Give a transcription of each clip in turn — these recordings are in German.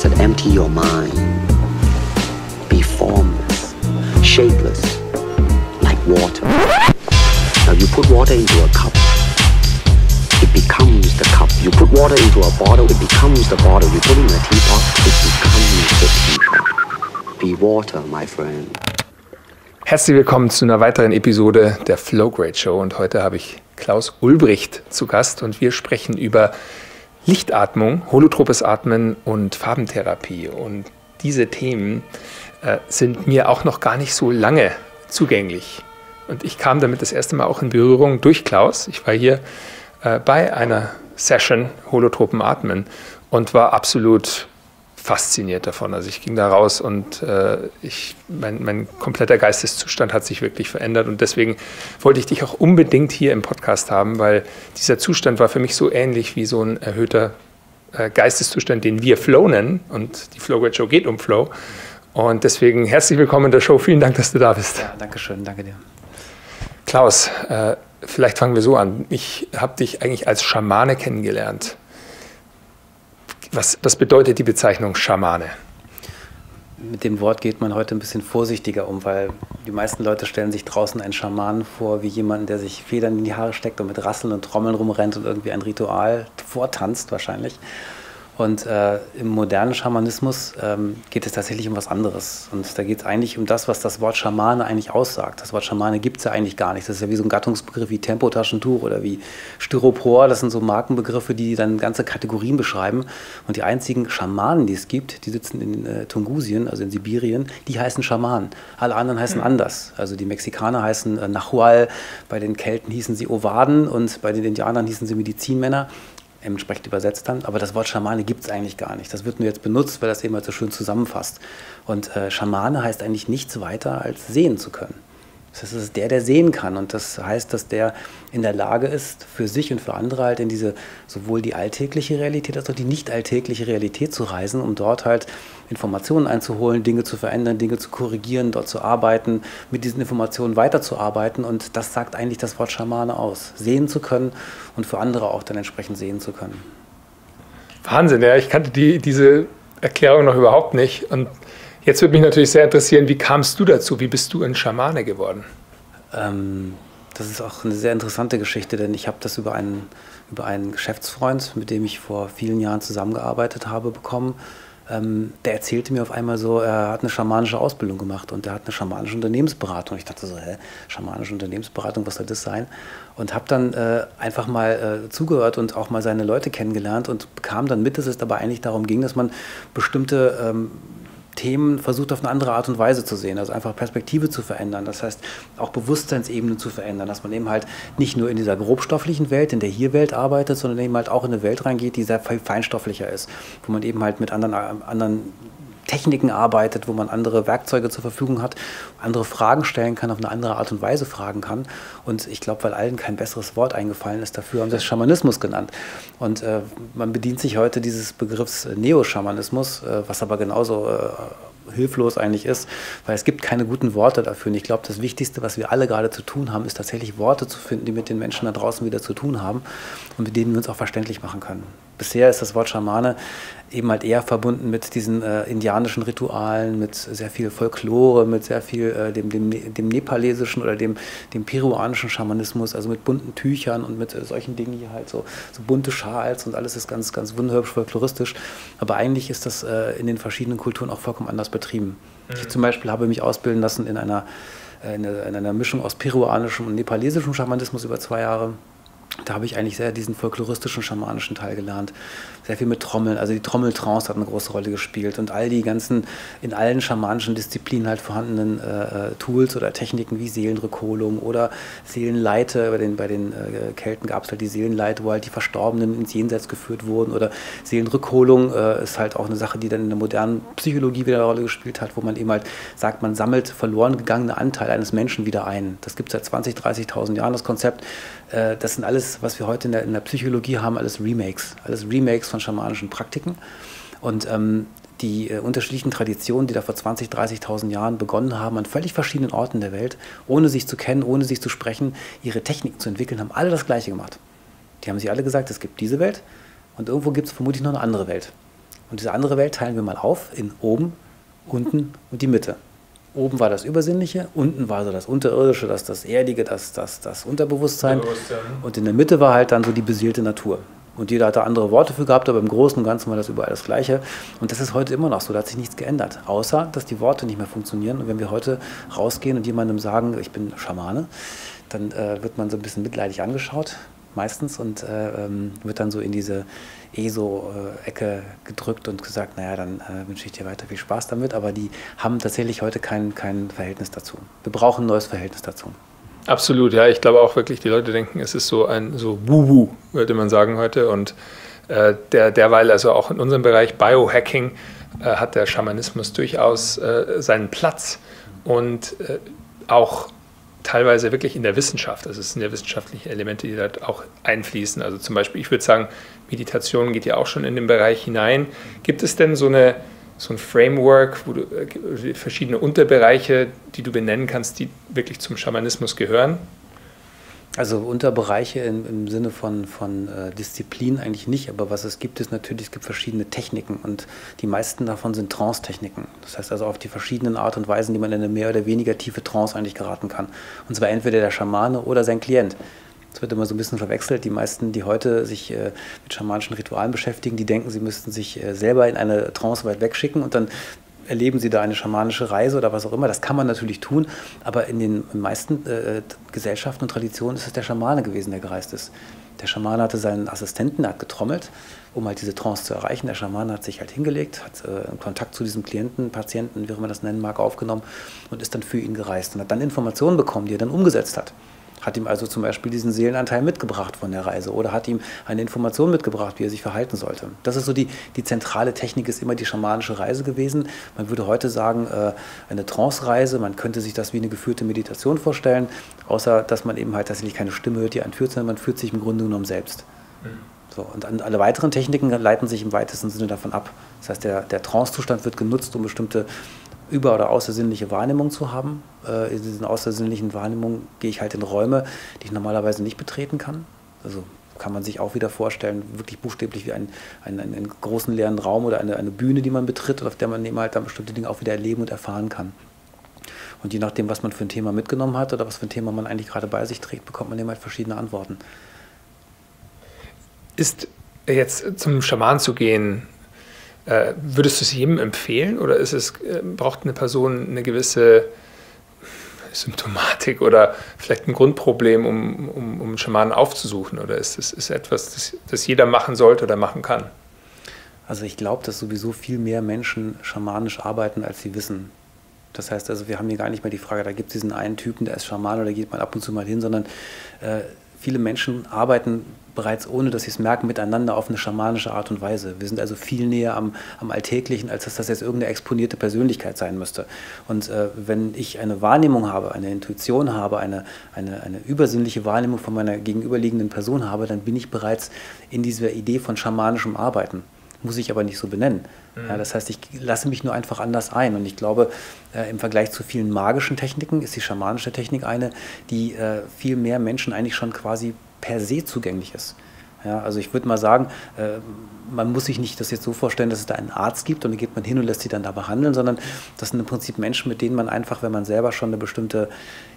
said, empty your mind. Be formless, shapeless, like water. Now you put water into a cup, it becomes the cup. You put water into a bottle, it becomes the bottle. You put it in a teapot, it becomes the teapot. Be water, my friend. Herzlich willkommen zu einer weiteren Episode der Flow Grade Show und heute habe ich Klaus Ulbricht zu Gast und wir sprechen über Lichtatmung, holotropes Atmen und Farbentherapie. Und diese Themen äh, sind mir auch noch gar nicht so lange zugänglich. Und ich kam damit das erste Mal auch in Berührung durch Klaus. Ich war hier äh, bei einer Session Holotropen Atmen und war absolut fasziniert davon. Also ich ging da raus und äh, ich, mein, mein kompletter Geisteszustand hat sich wirklich verändert und deswegen wollte ich dich auch unbedingt hier im Podcast haben, weil dieser Zustand war für mich so ähnlich wie so ein erhöhter äh, Geisteszustand, den wir Flow nennen und die Flow Show geht um Flow und deswegen herzlich willkommen in der Show. Vielen Dank, dass du da bist. Ja, danke schön, danke dir. Klaus, äh, vielleicht fangen wir so an. Ich habe dich eigentlich als Schamane kennengelernt. Was, was bedeutet die Bezeichnung Schamane? Mit dem Wort geht man heute ein bisschen vorsichtiger um, weil die meisten Leute stellen sich draußen einen Schamanen vor wie jemanden, der sich Federn in die Haare steckt und mit Rasseln und Trommeln rumrennt und irgendwie ein Ritual vortanzt wahrscheinlich. Und äh, im modernen Schamanismus ähm, geht es tatsächlich um was anderes. Und da geht es eigentlich um das, was das Wort Schamane eigentlich aussagt. Das Wort Schamane gibt es ja eigentlich gar nicht. Das ist ja wie so ein Gattungsbegriff wie Tempotaschentuch oder wie Styropor. Das sind so Markenbegriffe, die dann ganze Kategorien beschreiben. Und die einzigen Schamanen, die es gibt, die sitzen in äh, Tungusien, also in Sibirien, die heißen Schamanen. Alle anderen heißen mhm. anders. Also die Mexikaner heißen äh, Nahual, bei den Kelten hießen sie Ovaden und bei den Indianern hießen sie Medizinmänner entsprechend übersetzt dann. Aber das Wort Schamane gibt es eigentlich gar nicht. Das wird nur jetzt benutzt, weil das eben halt so schön zusammenfasst. Und äh, Schamane heißt eigentlich nichts weiter als sehen zu können. Das heißt, es ist der, der sehen kann. Und das heißt, dass der in der Lage ist, für sich und für andere halt in diese sowohl die alltägliche Realität als auch die nicht alltägliche Realität zu reisen, um dort halt Informationen einzuholen, Dinge zu verändern, Dinge zu korrigieren, dort zu arbeiten, mit diesen Informationen weiterzuarbeiten. Und das sagt eigentlich das Wort Schamane aus. Sehen zu können und für andere auch dann entsprechend sehen zu können. Wahnsinn, ja. Ich kannte die, diese Erklärung noch überhaupt nicht. Und Jetzt würde mich natürlich sehr interessieren, wie kamst du dazu? Wie bist du ein Schamane geworden? Ähm, das ist auch eine sehr interessante Geschichte, denn ich habe das über einen, über einen Geschäftsfreund, mit dem ich vor vielen Jahren zusammengearbeitet habe, bekommen. Ähm, der erzählte mir auf einmal so, er hat eine schamanische Ausbildung gemacht und er hat eine schamanische Unternehmensberatung. Ich dachte so, hä, schamanische Unternehmensberatung, was soll das sein? Und habe dann äh, einfach mal äh, zugehört und auch mal seine Leute kennengelernt und bekam dann mit, dass es dabei eigentlich darum ging, dass man bestimmte ähm, Themen versucht auf eine andere Art und Weise zu sehen, also einfach Perspektive zu verändern, das heißt auch Bewusstseinsebenen zu verändern, dass man eben halt nicht nur in dieser grobstofflichen Welt, in der Hier-Welt arbeitet, sondern eben halt auch in eine Welt reingeht, die sehr feinstofflicher ist, wo man eben halt mit anderen, anderen Techniken arbeitet, wo man andere Werkzeuge zur Verfügung hat, andere Fragen stellen kann, auf eine andere Art und Weise fragen kann. Und ich glaube, weil allen kein besseres Wort eingefallen ist, dafür haben sie es Schamanismus genannt. Und äh, man bedient sich heute dieses Begriffs Neoschamanismus, äh, was aber genauso äh, hilflos eigentlich ist, weil es gibt keine guten Worte dafür. Und ich glaube, das Wichtigste, was wir alle gerade zu tun haben, ist tatsächlich Worte zu finden, die mit den Menschen da draußen wieder zu tun haben und mit denen wir uns auch verständlich machen können. Bisher ist das Wort Schamane eben halt eher verbunden mit diesen äh, indianischen Ritualen, mit sehr viel Folklore, mit sehr viel äh, dem, dem, dem nepalesischen oder dem, dem peruanischen Schamanismus, also mit bunten Tüchern und mit äh, solchen Dingen hier halt so, so bunte Schals und alles ist ganz, ganz wunderhübsch folkloristisch. Aber eigentlich ist das äh, in den verschiedenen Kulturen auch vollkommen anders betrieben. Mhm. Ich zum Beispiel habe mich ausbilden lassen in einer, äh, in einer Mischung aus peruanischem und nepalesischem Schamanismus über zwei Jahre da habe ich eigentlich sehr diesen folkloristischen, schamanischen Teil gelernt. Sehr viel mit Trommeln. Also die Trommeltrance hat eine große Rolle gespielt. Und all die ganzen, in allen schamanischen Disziplinen halt vorhandenen äh, äh Tools oder Techniken wie Seelenrückholung oder Seelenleite. Bei den, bei den äh, Kelten gab es halt die Seelenleite, wo halt die Verstorbenen ins Jenseits geführt wurden. Oder Seelenrückholung äh, ist halt auch eine Sache, die dann in der modernen Psychologie wieder eine Rolle gespielt hat, wo man eben halt sagt, man sammelt verloren gegangene Anteile eines Menschen wieder ein. Das gibt es seit 20, 30.000 Jahren, das Konzept. Äh, das sind alles, was wir heute in der, in der, Psychologie haben, alles Remakes. Alles Remakes von schamanischen Praktiken. Und ähm, die äh, unterschiedlichen Traditionen, die da vor 20, 30.000 Jahren begonnen haben, an völlig verschiedenen Orten der Welt, ohne sich zu kennen, ohne sich zu sprechen, ihre Techniken zu entwickeln, haben alle das Gleiche gemacht. Die haben sich alle gesagt, es gibt diese Welt und irgendwo gibt es vermutlich noch eine andere Welt. Und diese andere Welt teilen wir mal auf in oben, unten und die Mitte. Oben war das Übersinnliche, unten war so das Unterirdische, das, das Erdige, das, das, das Unterbewusstsein. Und in der Mitte war halt dann so die beseelte Natur. Und jeder hat da andere Worte für gehabt, aber im Großen und Ganzen war das überall das Gleiche. Und das ist heute immer noch so, da hat sich nichts geändert. Außer, dass die Worte nicht mehr funktionieren. Und wenn wir heute rausgehen und jemandem sagen, ich bin Schamane, dann äh, wird man so ein bisschen mitleidig angeschaut, meistens, und äh, ähm, wird dann so in diese ESO-Ecke gedrückt und gesagt, naja, dann äh, wünsche ich dir weiter viel Spaß damit. Aber die haben tatsächlich heute kein, kein Verhältnis dazu. Wir brauchen ein neues Verhältnis dazu. Absolut, ja. Ich glaube auch wirklich, die Leute denken, es ist so ein so Wuhu, würde man sagen heute. Und äh, der, derweil, also auch in unserem Bereich Biohacking, äh, hat der Schamanismus durchaus äh, seinen Platz und äh, auch teilweise wirklich in der Wissenschaft. Also es sind ja wissenschaftliche Elemente, die dort auch einfließen. Also zum Beispiel, ich würde sagen, Meditation geht ja auch schon in den Bereich hinein. Gibt es denn so eine so ein Framework, wo du äh, verschiedene Unterbereiche, die du benennen kannst, die wirklich zum Schamanismus gehören? Also Unterbereiche im, im Sinne von, von äh, Disziplin eigentlich nicht, aber was es gibt, ist natürlich, es gibt verschiedene Techniken und die meisten davon sind Trance-Techniken. Das heißt also auf die verschiedenen Art und Weisen, die man in eine mehr oder weniger tiefe Trance eigentlich geraten kann. Und zwar entweder der Schamane oder sein Klient. Das wird immer so ein bisschen verwechselt. Die meisten, die heute sich äh, mit schamanischen Ritualen beschäftigen, die denken, sie müssten sich äh, selber in eine Trance weit wegschicken und dann erleben sie da eine schamanische Reise oder was auch immer. Das kann man natürlich tun, aber in den meisten äh, Gesellschaften und Traditionen ist es der Schamane gewesen, der gereist ist. Der Schamane hatte seinen Assistenten, hat getrommelt, um halt diese Trance zu erreichen. Der Schamane hat sich halt hingelegt, hat äh, Kontakt zu diesem Klienten, Patienten, wie man das nennen mag, aufgenommen und ist dann für ihn gereist und hat dann Informationen bekommen, die er dann umgesetzt hat. Hat ihm also zum Beispiel diesen Seelenanteil mitgebracht von der Reise oder hat ihm eine Information mitgebracht, wie er sich verhalten sollte. Das ist so die, die zentrale Technik, ist immer die schamanische Reise gewesen. Man würde heute sagen, äh, eine Trance-Reise, man könnte sich das wie eine geführte Meditation vorstellen, außer dass man eben halt tatsächlich keine Stimme hört, die einen führt, sondern man führt sich im Grunde genommen selbst. So, und alle weiteren Techniken leiten sich im weitesten Sinne davon ab. Das heißt, der, der Trance-Zustand wird genutzt, um bestimmte über- oder außersinnliche Wahrnehmung zu haben. Äh, in diesen außersinnlichen Wahrnehmungen gehe ich halt in Räume, die ich normalerweise nicht betreten kann. Also kann man sich auch wieder vorstellen, wirklich buchstäblich wie einen, einen, einen großen leeren Raum oder eine, eine Bühne, die man betritt und auf der man eben halt dann bestimmte Dinge auch wieder erleben und erfahren kann. Und je nachdem, was man für ein Thema mitgenommen hat oder was für ein Thema man eigentlich gerade bei sich trägt, bekommt man eben halt verschiedene Antworten. Ist jetzt zum Schaman zu gehen äh, würdest du es jedem empfehlen oder ist es, äh, braucht eine Person eine gewisse Symptomatik oder vielleicht ein Grundproblem, um, um, um Schamanen aufzusuchen? Oder ist es ist etwas, das, das jeder machen sollte oder machen kann? Also ich glaube, dass sowieso viel mehr Menschen schamanisch arbeiten, als sie wissen. Das heißt also, wir haben hier gar nicht mehr die Frage, da gibt es diesen einen Typen, der ist Schaman oder geht man ab und zu mal hin, sondern äh, viele Menschen arbeiten bereits ohne, dass sie es merken, miteinander auf eine schamanische Art und Weise. Wir sind also viel näher am, am Alltäglichen, als dass das jetzt irgendeine exponierte Persönlichkeit sein müsste. Und äh, wenn ich eine Wahrnehmung habe, eine Intuition habe, eine, eine, eine übersinnliche Wahrnehmung von meiner gegenüberliegenden Person habe, dann bin ich bereits in dieser Idee von schamanischem Arbeiten muss ich aber nicht so benennen. Mhm. Ja, das heißt, ich lasse mich nur einfach anders ein. Und ich glaube, äh, im Vergleich zu vielen magischen Techniken ist die schamanische Technik eine, die äh, viel mehr Menschen eigentlich schon quasi per se zugänglich ist. Ja, also ich würde mal sagen, äh, man muss sich nicht das jetzt so vorstellen, dass es da einen Arzt gibt und dann geht man hin und lässt sie dann da behandeln, sondern das sind im Prinzip Menschen, mit denen man einfach, wenn man selber schon eine bestimmte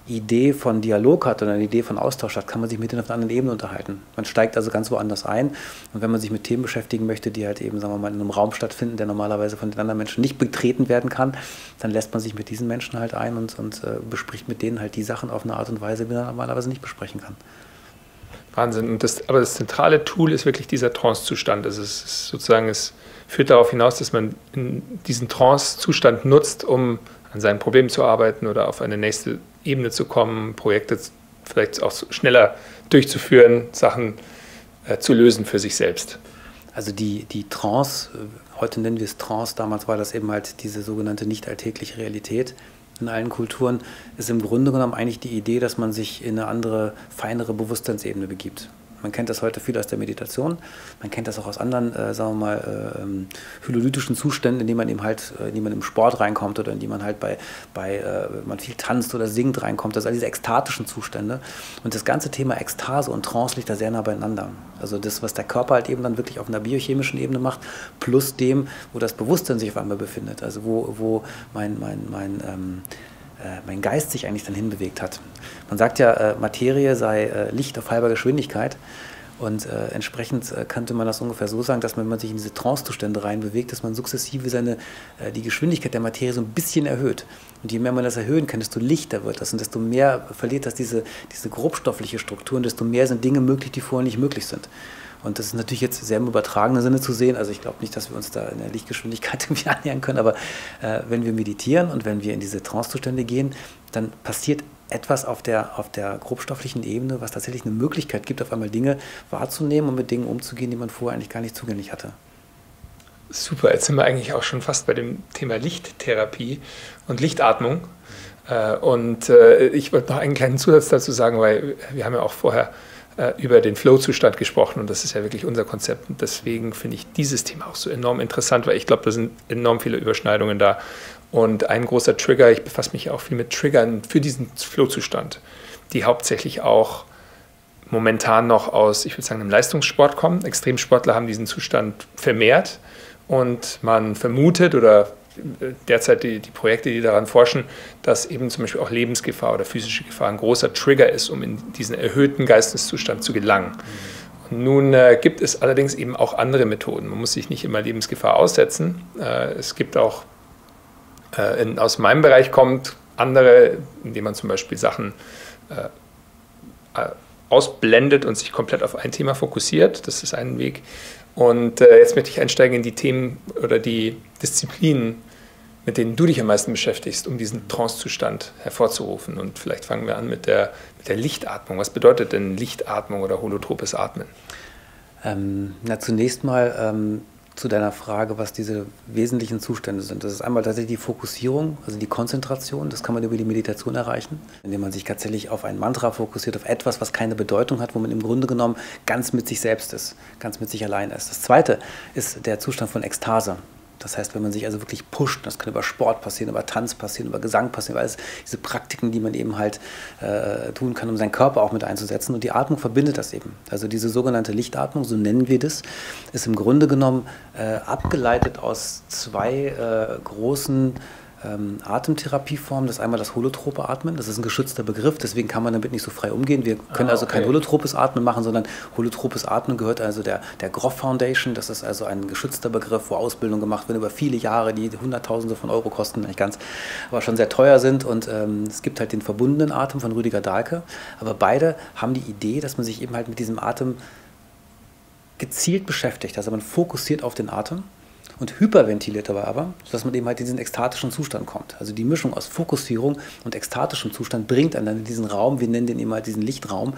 Idee von Dialog hat oder eine Idee von Austausch hat, kann man sich mit denen auf einer anderen Ebene unterhalten. Man steigt also ganz woanders ein und wenn man sich mit Themen beschäftigen möchte, die halt eben, sagen wir mal, in einem Raum stattfinden, der normalerweise von den anderen Menschen nicht betreten werden kann, dann lässt man sich mit diesen Menschen halt ein und, und äh, bespricht mit denen halt die Sachen auf eine Art und Weise, wie man normalerweise nicht besprechen kann. Wahnsinn. Und das, aber das zentrale Tool ist wirklich dieser Trance-Zustand. Also es ist sozusagen, es führt darauf hinaus, dass man diesen Trance-Zustand nutzt, um an seinem Problem zu arbeiten oder auf eine nächste Ebene zu kommen, Projekte vielleicht auch schneller durchzuführen, Sachen äh, zu lösen für sich selbst. Also die, die Trance, äh, heute nennen wir es Trance, damals war das eben halt diese sogenannte nicht alltägliche Realität in allen Kulturen, ist im Grunde genommen eigentlich die Idee, dass man sich in eine andere, feinere Bewusstseinsebene begibt. Man kennt das heute viel aus der Meditation, man kennt das auch aus anderen, äh, sagen wir mal, äh, hyolytischen Zuständen, in denen man eben halt, äh, in die man im Sport reinkommt oder in die man halt bei, bei äh, man viel tanzt oder singt reinkommt, sind all diese ekstatischen Zustände. Und das ganze Thema Ekstase und Trance liegt da sehr nah beieinander. Also das, was der Körper halt eben dann wirklich auf einer biochemischen Ebene macht, plus dem, wo das Bewusstsein sich auf einmal befindet. Also wo, wo mein, mein, mein ähm, äh, mein Geist sich eigentlich dann hinbewegt hat. Man sagt ja, äh, Materie sei äh, Licht auf halber Geschwindigkeit. Und äh, entsprechend äh, könnte man das ungefähr so sagen, dass wenn man sich in diese Trance-Zustände reinbewegt, dass man sukzessive seine, äh, die Geschwindigkeit der Materie so ein bisschen erhöht. Und je mehr man das erhöhen kann, desto lichter wird das und desto mehr verliert das diese, diese grobstoffliche Struktur und desto mehr sind Dinge möglich, die vorher nicht möglich sind. Und das ist natürlich jetzt sehr im übertragenen Sinne zu sehen. Also ich glaube nicht, dass wir uns da in der Lichtgeschwindigkeit irgendwie annähern können, aber äh, wenn wir meditieren und wenn wir in diese Trance-Zustände gehen, dann passiert etwas auf der, auf der grobstofflichen Ebene, was tatsächlich eine Möglichkeit gibt, auf einmal Dinge wahrzunehmen und mit Dingen umzugehen, die man vorher eigentlich gar nicht zugänglich hatte. Super, jetzt sind wir eigentlich auch schon fast bei dem Thema Lichttherapie und Lichtatmung. Äh, und äh, ich wollte noch einen kleinen Zusatz dazu sagen, weil wir haben ja auch vorher äh, über den Flow-Zustand gesprochen und das ist ja wirklich unser Konzept. Und deswegen finde ich dieses Thema auch so enorm interessant, weil ich glaube, da sind enorm viele Überschneidungen da. Und ein großer Trigger, ich befasse mich auch viel mit Triggern für diesen Flow-Zustand, die hauptsächlich auch momentan noch aus, ich würde sagen, einem Leistungssport kommen. Extremsportler haben diesen Zustand vermehrt und man vermutet oder derzeit die, die, Projekte, die daran forschen, dass eben zum Beispiel auch Lebensgefahr oder physische Gefahr ein großer Trigger ist, um in diesen erhöhten Geisteszustand zu gelangen. Und nun äh, gibt es allerdings eben auch andere Methoden. Man muss sich nicht immer Lebensgefahr aussetzen. Äh, es gibt auch, äh, in, aus meinem Bereich kommt andere, indem man zum Beispiel Sachen äh, äh, ausblendet und sich komplett auf ein Thema fokussiert. Das ist ein Weg. Und äh, jetzt möchte ich einsteigen in die Themen oder die Disziplinen, mit denen du dich am meisten beschäftigst, um diesen Trancezustand hervorzurufen. Und vielleicht fangen wir an mit der, mit der Lichtatmung. Was bedeutet denn Lichtatmung oder holotropes Atmen? Ähm, na, zunächst mal ähm, zu deiner Frage, was diese wesentlichen Zustände sind. Das ist einmal tatsächlich die Fokussierung, also die Konzentration. Das kann man über die Meditation erreichen, indem man sich tatsächlich auf ein Mantra fokussiert, auf etwas, was keine Bedeutung hat, wo man im Grunde genommen ganz mit sich selbst ist, ganz mit sich allein ist. Das zweite ist der Zustand von Ekstase. Das heißt, wenn man sich also wirklich pusht, das kann über Sport passieren, über Tanz passieren, über Gesang passieren, alles diese Praktiken, die man eben halt äh, tun kann, um seinen Körper auch mit einzusetzen. Und die Atmung verbindet das eben. Also diese sogenannte Lichtatmung, so nennen wir das, ist im Grunde genommen äh, abgeleitet aus zwei äh, großen ähm, Atemtherapieformen. Das ist einmal das holotrope Atmen, das ist ein geschützter Begriff, deswegen kann man damit nicht so frei umgehen. Wir können ah, also kein holotropes Atmen machen, sondern holotropes Atmen gehört also der, der Groff Foundation. Das ist also ein geschützter Begriff, wo Ausbildung gemacht wird über viele Jahre, die Hunderttausende von Euro kosten, nicht ganz, aber schon sehr teuer sind. Und ähm, es gibt halt den verbundenen Atem von Rüdiger Dahlke. Aber beide haben die Idee, dass man sich eben halt mit diesem Atem gezielt beschäftigt. Also man fokussiert auf den Atem und hyperventiliert dabei aber, sodass man eben halt in diesen ekstatischen Zustand kommt. Also die Mischung aus Fokussierung und ekstatischem Zustand bringt einen dann in diesen Raum, wir nennen den eben halt diesen Lichtraum,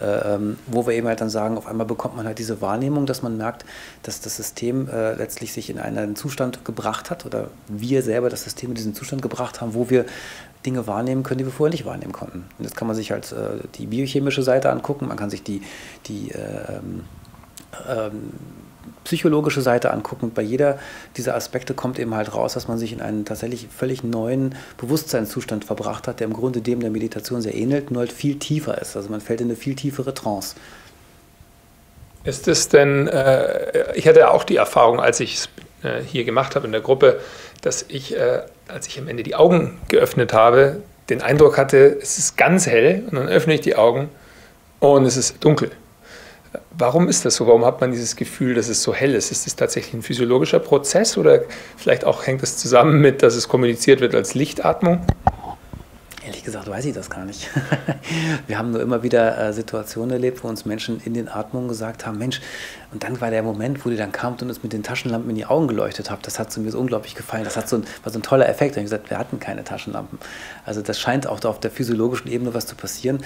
äh, ähm, wo wir eben halt dann sagen, auf einmal bekommt man halt diese Wahrnehmung, dass man merkt, dass das System äh, letztlich sich in einen Zustand gebracht hat oder wir selber das System in diesen Zustand gebracht haben, wo wir Dinge wahrnehmen können, die wir vorher nicht wahrnehmen konnten. Und jetzt kann man sich halt äh, die biochemische Seite angucken, man kann sich die, die ähm, ähm, psychologische Seite angucken. Bei jeder dieser Aspekte kommt eben halt raus, dass man sich in einen tatsächlich völlig neuen Bewusstseinszustand verbracht hat, der im Grunde dem der Meditation sehr ähnelt, nur halt viel tiefer ist. Also man fällt in eine viel tiefere Trance. Ist es denn, äh, ich hatte auch die Erfahrung, als ich es äh, hier gemacht habe in der Gruppe, dass ich, äh, als ich am Ende die Augen geöffnet habe, den Eindruck hatte, es ist ganz hell und dann öffne ich die Augen und es ist dunkel. Warum ist das so? Warum hat man dieses Gefühl, dass es so hell ist? Ist es tatsächlich ein physiologischer Prozess oder vielleicht auch hängt es zusammen mit, dass es kommuniziert wird als Lichtatmung? Ehrlich gesagt weiß ich das gar nicht. Wir haben nur immer wieder äh, Situationen erlebt, wo uns Menschen in den Atmungen gesagt haben, Mensch, und dann war der Moment, wo die dann kamt und uns mit den Taschenlampen in die Augen geleuchtet hat. Das hat mir so unglaublich gefallen. Das hat so ein, war so ein toller Effekt. Und ich gesagt, wir hatten keine Taschenlampen. Also das scheint auch auf der physiologischen Ebene was zu passieren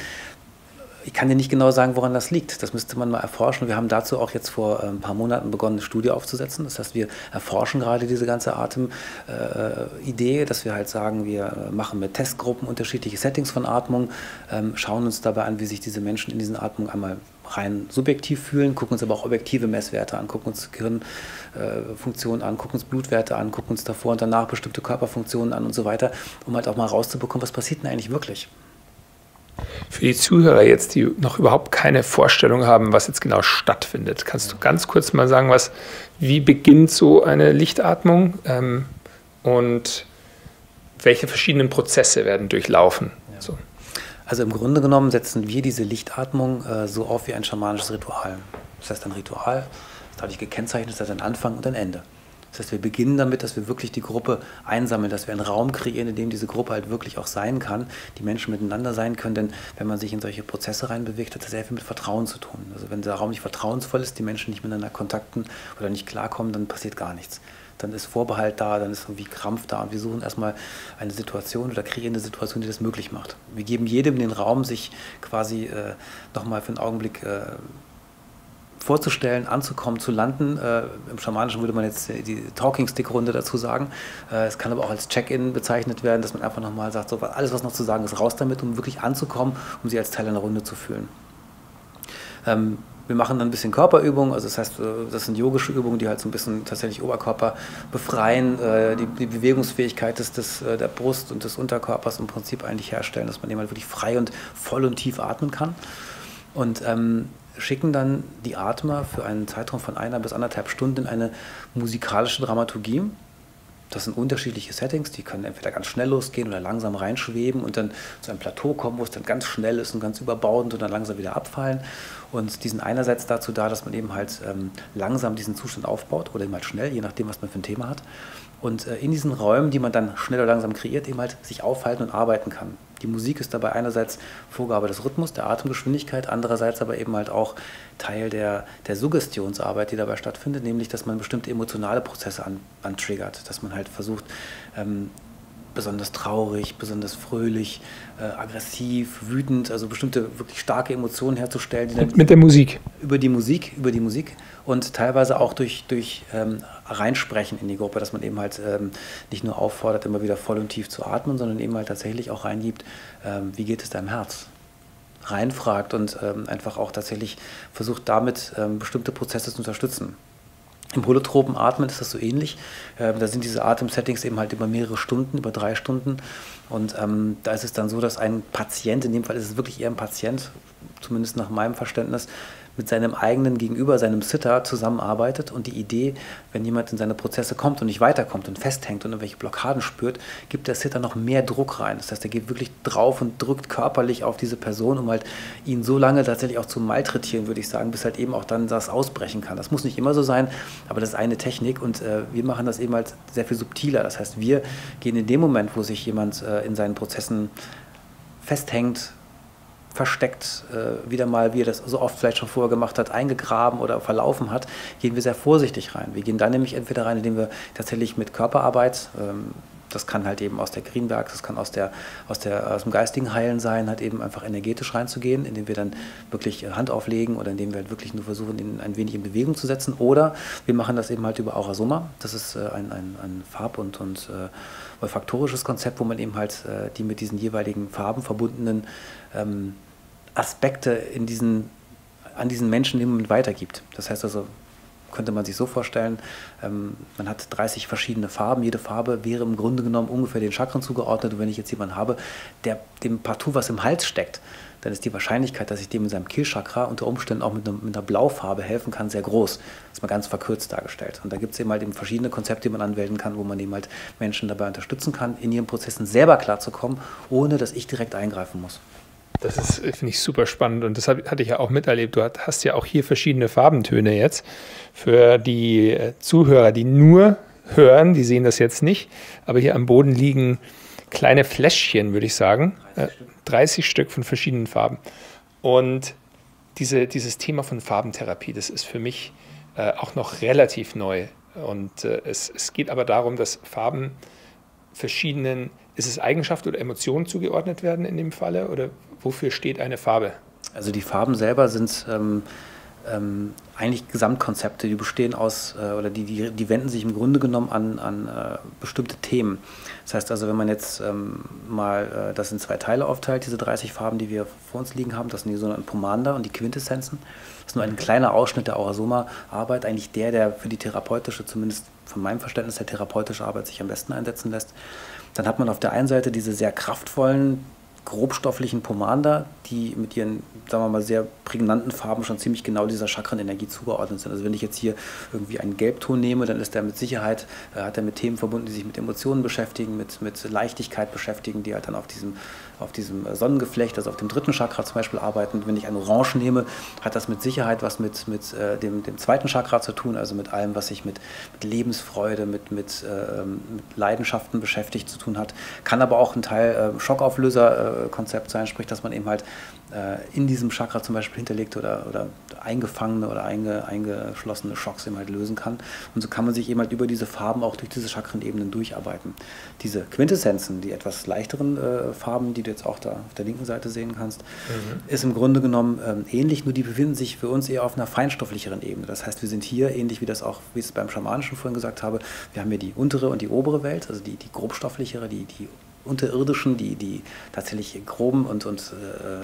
ich kann dir nicht genau sagen, woran das liegt. Das müsste man mal erforschen. Wir haben dazu auch jetzt vor äh, ein paar Monaten begonnen, eine Studie aufzusetzen. Das heißt, wir erforschen gerade diese ganze Atemidee, äh, dass wir halt sagen, wir äh, machen mit Testgruppen unterschiedliche Settings von Atmung, ähm, schauen uns dabei an, wie sich diese Menschen in diesen Atmungen einmal rein subjektiv fühlen, gucken uns aber auch objektive Messwerte an, gucken uns Gehirnfunktionen an, gucken uns Blutwerte an, gucken uns davor und danach bestimmte Körperfunktionen an und so weiter, um halt auch mal rauszubekommen, was passiert denn eigentlich wirklich. Für die Zuhörer jetzt, die noch überhaupt keine Vorstellung haben, was jetzt genau stattfindet, kannst du ganz kurz mal sagen, was, wie beginnt so eine Lichtatmung ähm, und welche verschiedenen Prozesse werden durchlaufen? Ja. So. Also im Grunde genommen setzen wir diese Lichtatmung äh, so auf wie ein schamanisches Ritual. Das heißt, ein Ritual ist dadurch gekennzeichnet, das hat einen Anfang und ein Ende. Das heißt, wir beginnen damit, dass wir wirklich die Gruppe einsammeln, dass wir einen Raum kreieren, in dem diese Gruppe halt wirklich auch sein kann, die Menschen miteinander sein können. Denn wenn man sich in solche Prozesse reinbewegt, hat das sehr viel mit Vertrauen zu tun. Also wenn der Raum nicht vertrauensvoll ist, die Menschen nicht miteinander kontakten oder nicht klarkommen, dann passiert gar nichts. Dann ist Vorbehalt da, dann ist irgendwie Krampf da und wir suchen erstmal eine Situation oder kreieren eine Situation, die das möglich macht. Wir geben jedem den Raum, sich quasi äh, nochmal für einen Augenblick äh, vorzustellen, anzukommen, zu landen. Äh, Im Schamanischen würde man jetzt die Talking Stick Runde dazu sagen. Äh, es kann aber auch als Check-in bezeichnet werden, dass man einfach nochmal sagt, so, alles was noch zu sagen ist, raus damit, um wirklich anzukommen, um sie als Teil einer Runde zu fühlen. Ähm, wir machen dann ein bisschen Körperübungen, also das heißt, äh, das sind yogische Übungen, die halt so ein bisschen tatsächlich Oberkörper befreien, äh, die, die, Bewegungsfähigkeit des, des, äh, der Brust und des Unterkörpers im Prinzip eigentlich herstellen, dass man eben halt wirklich frei und voll und tief atmen kann. Und ähm, schicken dann die Atmer für einen Zeitraum von einer bis anderthalb Stunden in eine musikalische Dramaturgie. Das sind unterschiedliche Settings, die können entweder ganz schnell losgehen oder langsam reinschweben und dann zu einem Plateau kommen, wo es dann ganz schnell ist und ganz überbordend und dann langsam wieder abfallen. Und die sind einerseits dazu da, dass man eben halt ähm, langsam diesen Zustand aufbaut oder eben halt schnell, je nachdem, was man für ein Thema hat. Und äh, in diesen Räumen, die man dann schnell oder langsam kreiert, eben halt sich aufhalten und arbeiten kann. Die Musik ist dabei einerseits Vorgabe des Rhythmus, der Atemgeschwindigkeit, andererseits aber eben halt auch Teil der, der Suggestionsarbeit, die dabei stattfindet, nämlich dass man bestimmte emotionale Prozesse an, antriggert, dass man halt versucht, ähm, besonders traurig, besonders fröhlich, äh, aggressiv, wütend, also bestimmte wirklich starke Emotionen herzustellen. Mit, der Musik. Über die Musik, über die Musik und teilweise auch durch, durch ähm, Reinsprechen in die Gruppe, dass man eben halt ähm, nicht nur auffordert, immer wieder voll und tief zu atmen, sondern eben halt tatsächlich auch reingibt, ähm, wie geht es deinem Herz? Reinfragt und ähm, einfach auch tatsächlich versucht, damit ähm, bestimmte Prozesse zu unterstützen. Im holotropen Atmen ist das so ähnlich. Ähm, da sind diese Atemsettings eben halt über mehrere Stunden, über drei Stunden. Und ähm, da ist es dann so, dass ein Patient, in dem Fall ist es wirklich eher ein Patient, zumindest nach meinem Verständnis, mit seinem eigenen Gegenüber, seinem Sitter zusammenarbeitet und die Idee, wenn jemand in seine Prozesse kommt und nicht weiterkommt und festhängt und irgendwelche Blockaden spürt, gibt der Sitter noch mehr Druck rein. Das heißt, er geht wirklich drauf und drückt körperlich auf diese Person, um halt ihn so lange tatsächlich auch zu malträtieren, würde ich sagen, bis halt eben auch dann das ausbrechen kann. Das muss nicht immer so sein, aber das ist eine Technik und äh, wir machen das eben halt sehr viel subtiler. Das heißt, wir gehen in dem Moment, wo sich jemand äh, in seinen Prozessen festhängt, versteckt, äh, wieder mal, wie er das so oft vielleicht schon vorher gemacht hat, eingegraben oder verlaufen hat, gehen wir sehr vorsichtig rein. Wir gehen dann nämlich entweder rein, indem wir tatsächlich mit Körperarbeit, ähm, das kann halt eben aus der Greenberg, das kann aus, der, aus, der, aus dem geistigen Heilen sein, halt eben einfach energetisch reinzugehen, indem wir dann wirklich Hand auflegen oder indem wir halt wirklich nur versuchen, ihn ein wenig in Bewegung zu setzen. Oder wir machen das eben halt über Aurasoma. Das ist äh, ein, ein, ein Farb- und, und äh, olfaktorisches Konzept, wo man eben halt äh, die mit diesen jeweiligen Farben verbundenen ähm, Aspekte in diesen, an diesen Menschen im Moment weitergibt. Das heißt also, könnte man sich so vorstellen, ähm, man hat 30 verschiedene Farben. Jede Farbe wäre im Grunde genommen ungefähr den Chakren zugeordnet. Und wenn ich jetzt jemanden habe, der dem partout was im Hals steckt, dann ist die Wahrscheinlichkeit, dass ich dem in seinem Kehlchakra unter Umständen auch mit einer, mit einer Blaufarbe helfen kann, sehr groß. Das ist mal ganz verkürzt dargestellt. Und da gibt es eben halt eben verschiedene Konzepte, die man anwenden kann, wo man eben halt Menschen dabei unterstützen kann, in ihren Prozessen selber klarzukommen, ohne dass ich direkt eingreifen muss. Das ist, finde ich, super spannend und das hab, hatte ich ja auch miterlebt. Du hast ja auch hier verschiedene Farbentöne jetzt. Für die äh, Zuhörer, die nur hören, die sehen das jetzt nicht, aber hier am Boden liegen kleine Fläschchen, würde ich sagen. 30 Stück. 30 Stück von verschiedenen Farben. Und diese, dieses Thema von Farbentherapie, das ist für mich äh, auch noch relativ neu. Und äh, es, es geht aber darum, dass Farben verschiedenen, ist es Eigenschaften oder Emotionen zugeordnet werden in dem Falle? Oder wofür steht eine Farbe? Also die Farben selber sind ähm, ähm, eigentlich Gesamtkonzepte, die bestehen aus, äh, oder die, die, die wenden sich im Grunde genommen an, an äh, bestimmte Themen. Das heißt also, wenn man jetzt ähm, mal äh, das in zwei Teile aufteilt, diese 30 Farben, die wir vor uns liegen haben, das sind die sogenannten Pomander und die Quintessenzen. Das ist nur ein kleiner Ausschnitt der Aurasoma-Arbeit, eigentlich der, der für die therapeutische, zumindest von meinem Verständnis der therapeutische Arbeit sich am besten einsetzen lässt. Dann hat man auf der einen Seite diese sehr kraftvollen, grobstofflichen Pomander, die mit ihren, sagen wir mal, sehr prägnanten Farben schon ziemlich genau dieser Chakrenenergie zugeordnet sind. Also wenn ich jetzt hier irgendwie einen Gelbton nehme, dann ist der mit Sicherheit, äh, hat er mit Themen verbunden, die sich mit Emotionen beschäftigen, mit, mit Leichtigkeit beschäftigen, die halt dann auf diesem, auf diesem Sonnengeflecht, also auf dem dritten Chakra zum Beispiel arbeiten. Wenn ich ein Orange nehme, hat das mit Sicherheit was mit, mit äh, dem, dem zweiten Chakra zu tun, also mit allem, was sich mit, mit Lebensfreude, mit, mit, äh, mit Leidenschaften beschäftigt zu tun hat. Kann aber auch ein Teil äh, Schockauflöser Konzept sein, sprich, dass man eben halt äh, in diesem Chakra zum Beispiel hinterlegte oder, oder eingefangene oder einge, eingeschlossene Schocks eben halt lösen kann. Und so kann man sich eben halt über diese Farben auch durch diese Chakrenebenen durcharbeiten. Diese Quintessenzen, die etwas leichteren äh, Farben, die du jetzt auch da auf der linken Seite sehen kannst, mhm. ist im Grunde genommen ähm, ähnlich, nur die befinden sich für uns eher auf einer feinstofflicheren Ebene. Das heißt, wir sind hier ähnlich wie das auch, wie ich es beim Schamanischen vorhin gesagt habe, wir haben hier die untere und die obere Welt, also die, die grobstofflichere, die, die unterirdischen, die, die tatsächlich groben und, und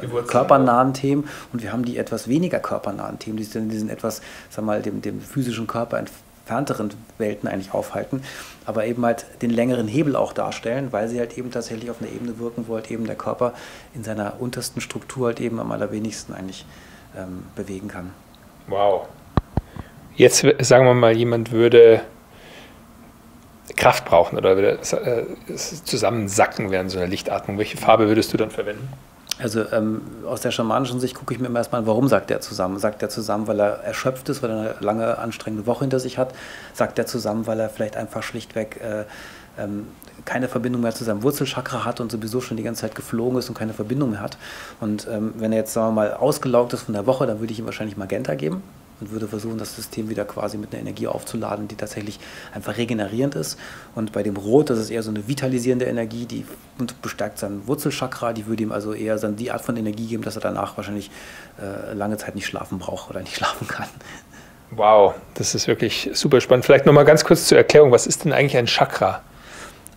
äh, körpernahen Themen und wir haben die etwas weniger körpernahen Themen, die sich in diesen etwas, sag mal, dem, dem physischen Körper entfernteren Welten eigentlich aufhalten, aber eben halt den längeren Hebel auch darstellen, weil sie halt eben tatsächlich auf einer Ebene wirken, wo halt eben der Körper in seiner untersten Struktur halt eben am allerwenigsten eigentlich ähm, bewegen kann. Wow. Jetzt sagen wir mal, jemand würde Kraft brauchen oder würde äh, zusammensacken während so einer Lichtatmung. Welche Farbe würdest du dann verwenden? Also ähm, aus der schamanischen Sicht gucke ich mir immer erstmal warum sagt der zusammen? Sagt der zusammen, weil er erschöpft ist, weil er eine lange, anstrengende Woche hinter sich hat? Sagt der zusammen, weil er vielleicht einfach schlichtweg äh, ähm, keine Verbindung mehr zu seinem Wurzelchakra hat und sowieso schon die ganze Zeit geflogen ist und keine Verbindung mehr hat? Und ähm, wenn er jetzt, sagen wir mal, ausgelaugt ist von der Woche, dann würde ich ihm wahrscheinlich Magenta geben und würde versuchen, das System wieder quasi mit einer Energie aufzuladen, die tatsächlich einfach regenerierend ist. Und bei dem Rot, das ist eher so eine vitalisierende Energie, die bestärkt sein Wurzelchakra, die würde ihm also eher dann die Art von Energie geben, dass er danach wahrscheinlich äh, lange Zeit nicht schlafen braucht oder nicht schlafen kann. Wow, das ist wirklich super spannend. Vielleicht nochmal ganz kurz zur Erklärung, was ist denn eigentlich ein Chakra?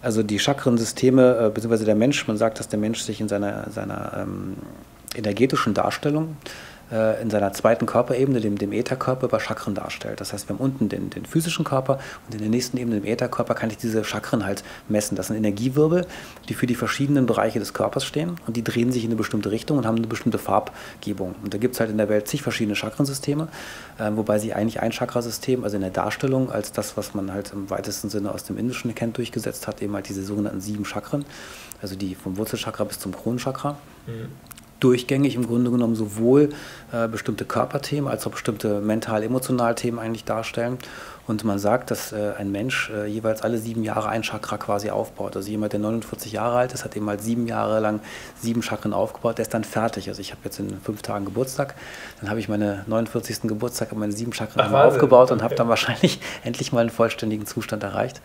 Also die Chakrensysteme, äh, beziehungsweise der Mensch, man sagt, dass der Mensch sich in seiner, seiner ähm, energetischen Darstellung äh, in seiner zweiten Körperebene, dem, dem Ätherkörper, über Chakren darstellt. Das heißt, wir haben unten den, den physischen Körper und in der nächsten Ebene, dem Ätherkörper, kann ich diese Chakren halt messen. Das sind Energiewirbel, die für die verschiedenen Bereiche des Körpers stehen und die drehen sich in eine bestimmte Richtung und haben eine bestimmte Farbgebung. Und da gibt es halt in der Welt zig verschiedene Chakrensysteme, äh, wobei sie eigentlich ein Chakrasystem, also in der Darstellung, als das, was man halt im weitesten Sinne aus dem Indischen kennt, durchgesetzt hat, eben halt diese sogenannten sieben Chakren, also die vom Wurzelchakra bis zum Kronenchakra. Mhm durchgängig im Grunde genommen sowohl äh, bestimmte Körperthemen als auch bestimmte mental-emotional Themen eigentlich darstellen. Und man sagt, dass äh, ein Mensch äh, jeweils alle sieben Jahre ein Chakra quasi aufbaut. Also jemand, der 49 Jahre alt ist, hat eben halt sieben Jahre lang sieben Chakren aufgebaut, der ist dann fertig. Also ich habe jetzt in fünf Tagen Geburtstag, dann habe ich meine 49. Geburtstag und meine sieben Chakren Ach, aufgebaut okay. und habe dann wahrscheinlich endlich mal einen vollständigen Zustand erreicht.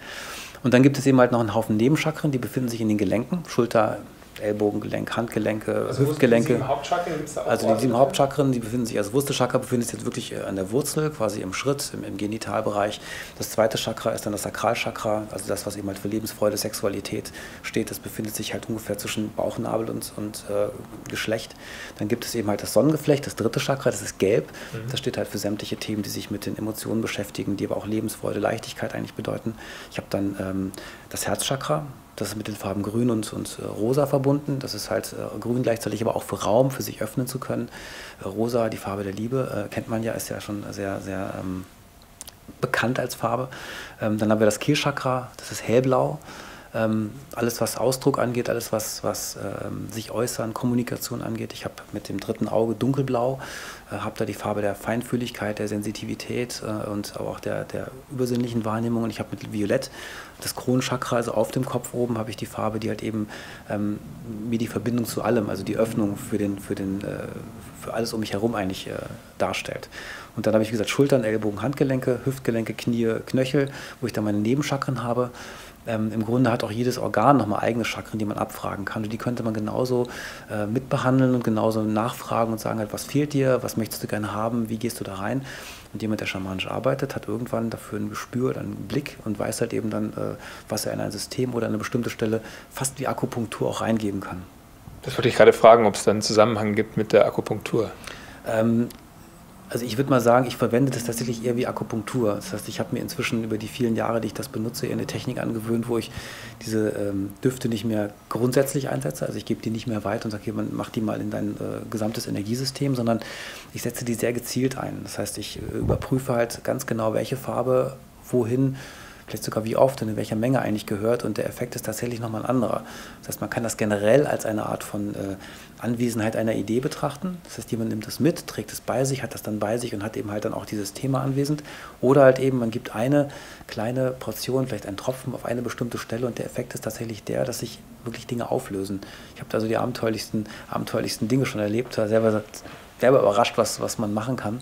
Und dann gibt es eben halt noch einen Haufen Nebenchakren, die befinden sich in den Gelenken, Schulter, Ellbogengelenk, Handgelenke, also Hüftgelenke. Die sieben Hauptchakren also die sieben Hauptchakren, die befinden sich, also das Wurzelchakra befindet sich jetzt wirklich äh, an der Wurzel, quasi im Schritt, im, im, Genitalbereich. Das zweite Chakra ist dann das Sakralchakra, also das, was eben halt für Lebensfreude, Sexualität steht. Das befindet sich halt ungefähr zwischen Bauchnabel und, und äh, Geschlecht. Dann gibt es eben halt das Sonnengeflecht, das dritte Chakra, das ist gelb. Mhm. Das steht halt für sämtliche Themen, die sich mit den Emotionen beschäftigen, die aber auch Lebensfreude, Leichtigkeit eigentlich bedeuten. Ich habe dann ähm, das Herzchakra, das ist mit den Farben Grün und, und äh, Rosa verbunden. Das ist halt äh, Grün gleichzeitig aber auch für Raum, für sich öffnen zu können. Äh, Rosa, die Farbe der Liebe, kennt man ja, ist ja schon sehr, sehr ähm, bekannt als Farbe. Ähm, dann haben wir das Kehlchakra, das ist hellblau. Ähm, alles, was Ausdruck angeht, alles, was, was ähm, sich äußern, Kommunikation angeht. Ich habe mit dem dritten Auge dunkelblau, äh, habe da die Farbe der Feinfühligkeit, der Sensitivität äh, und auch der, der übersinnlichen Wahrnehmung. Und ich habe mit Violett das Kronenchakra, also auf dem Kopf oben, habe ich die Farbe, die halt eben ähm, wie die Verbindung zu allem, also die Öffnung für, den, für, den, äh, für alles um mich herum eigentlich äh, darstellt. Und dann habe ich, wie gesagt, Schultern, Ellbogen, Handgelenke, Hüftgelenke, Knie, Knöchel, wo ich dann meine Nebenchakren habe. ähm, im Grunde hat auch jedes Organ nochmal eigene Chakren, die man abfragen kann. Und die könnte man genauso äh, mitbehandeln und genauso nachfragen und sagen halt, was fehlt dir, was möchtest du gerne haben, wie gehst du da rein. Und jemand, der schamanisch arbeitet, hat irgendwann dafür ein Gespür oder einen Blick und weiß halt eben dann, äh, was er in ein System oder eine bestimmte Stelle fast wie Akupunktur auch reingeben kann. Das wollte ich gerade fragen, ob es da einen Zusammenhang gibt mit der Akupunktur. Ähm, also ich würde mal sagen, ich verwende das tatsächlich eher wie Akupunktur. Das heißt, ich habe mir inzwischen über die vielen Jahre, die ich das benutze, eher eine Technik angewöhnt, wo ich diese ähm, Düfte nicht mehr grundsätzlich einsetze. Also ich gebe die nicht mehr weiter und sage, man macht die mal in dein äh, gesamtes Energiesystem, sondern ich setze die sehr gezielt ein. Das heißt, ich äh, überprüfe halt ganz genau, welche Farbe wohin vielleicht sogar wie oft und in welcher Menge eigentlich gehört und der Effekt ist tatsächlich nochmal ein anderer. Das heißt, man kann das generell als eine Art von äh, Anwesenheit einer Idee betrachten. Das heißt, jemand nimmt das mit, trägt es bei sich, hat das dann bei sich und hat eben halt dann auch dieses Thema anwesend. Oder halt eben, man gibt eine kleine Portion, vielleicht einen Tropfen auf eine bestimmte Stelle und der Effekt ist tatsächlich der, dass sich wirklich Dinge auflösen. Ich habe da so die abenteuerlichsten, abenteuerlichsten Dinge schon erlebt, selber, selber überrascht, was, was man machen kann.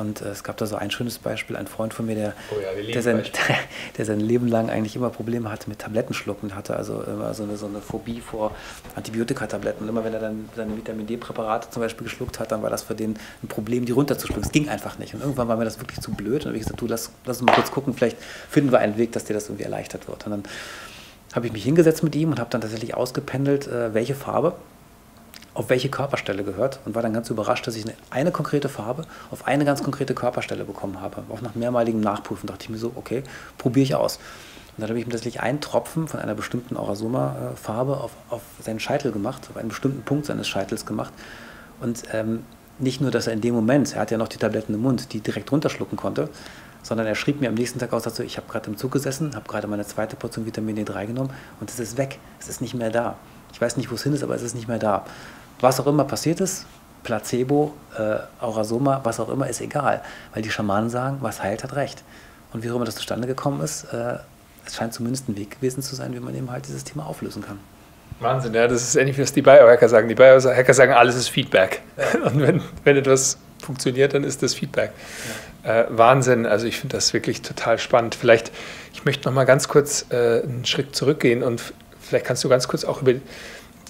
Und äh, es gab da so ein schönes Beispiel, ein Freund von mir, der, oh ja, der, sein, der, sein, Leben lang eigentlich immer Probleme hatte mit Tablettenschlucken, hatte also immer so eine, so eine Phobie vor Antibiotikatabletten. Und immer wenn er dann seine Vitamin D-Präparate zum Beispiel geschluckt hat, dann war das für den ein Problem, die runterzuschlucken. Es ging einfach nicht. Und irgendwann war mir das wirklich zu blöd. Und dann habe ich gesagt, du lass, lass uns mal kurz gucken, vielleicht finden wir einen Weg, dass dir das irgendwie erleichtert wird. Und dann habe ich mich hingesetzt mit ihm und habe dann tatsächlich ausgependelt, äh, welche Farbe auf welche Körperstelle gehört und war dann ganz überrascht, dass ich eine, konkrete Farbe auf eine ganz konkrete Körperstelle bekommen habe. Auch nach mehrmaligem Nachprüfen dachte ich mir so, okay, probiere ich aus. Und dann habe ich mir tatsächlich einen Tropfen von einer bestimmten Aurasoma-Farbe auf, auf seinen Scheitel gemacht, auf einen bestimmten Punkt seines Scheitels gemacht. Und ähm, nicht nur, dass er in dem Moment, er hat ja noch die Tabletten im Mund, die direkt runterschlucken konnte, sondern er schrieb mir am nächsten Tag aus, dazu, ich habe gerade im Zug gesessen, habe gerade meine zweite Portion Vitamin D3 genommen und es ist weg, es ist nicht mehr da. Ich weiß nicht, wo es hin ist, aber es ist nicht mehr da was auch immer passiert ist, Placebo, äh, Aurasoma, was auch immer, ist egal. Weil die Schamanen sagen, was heilt, hat recht. Und wie auch immer das zustande gekommen ist, äh, es scheint zumindest ein Weg gewesen zu sein, wie man eben halt dieses Thema auflösen kann. Wahnsinn, ja, das ist ähnlich wie was die Biohacker sagen. Die Biohacker sagen, alles ist Feedback. Ja. Und wenn, wenn etwas funktioniert, dann ist das Feedback. Ja. Äh, Wahnsinn, also ich finde das wirklich total spannend. Vielleicht, ich möchte noch mal ganz kurz äh, einen Schritt zurückgehen und vielleicht kannst du ganz kurz auch über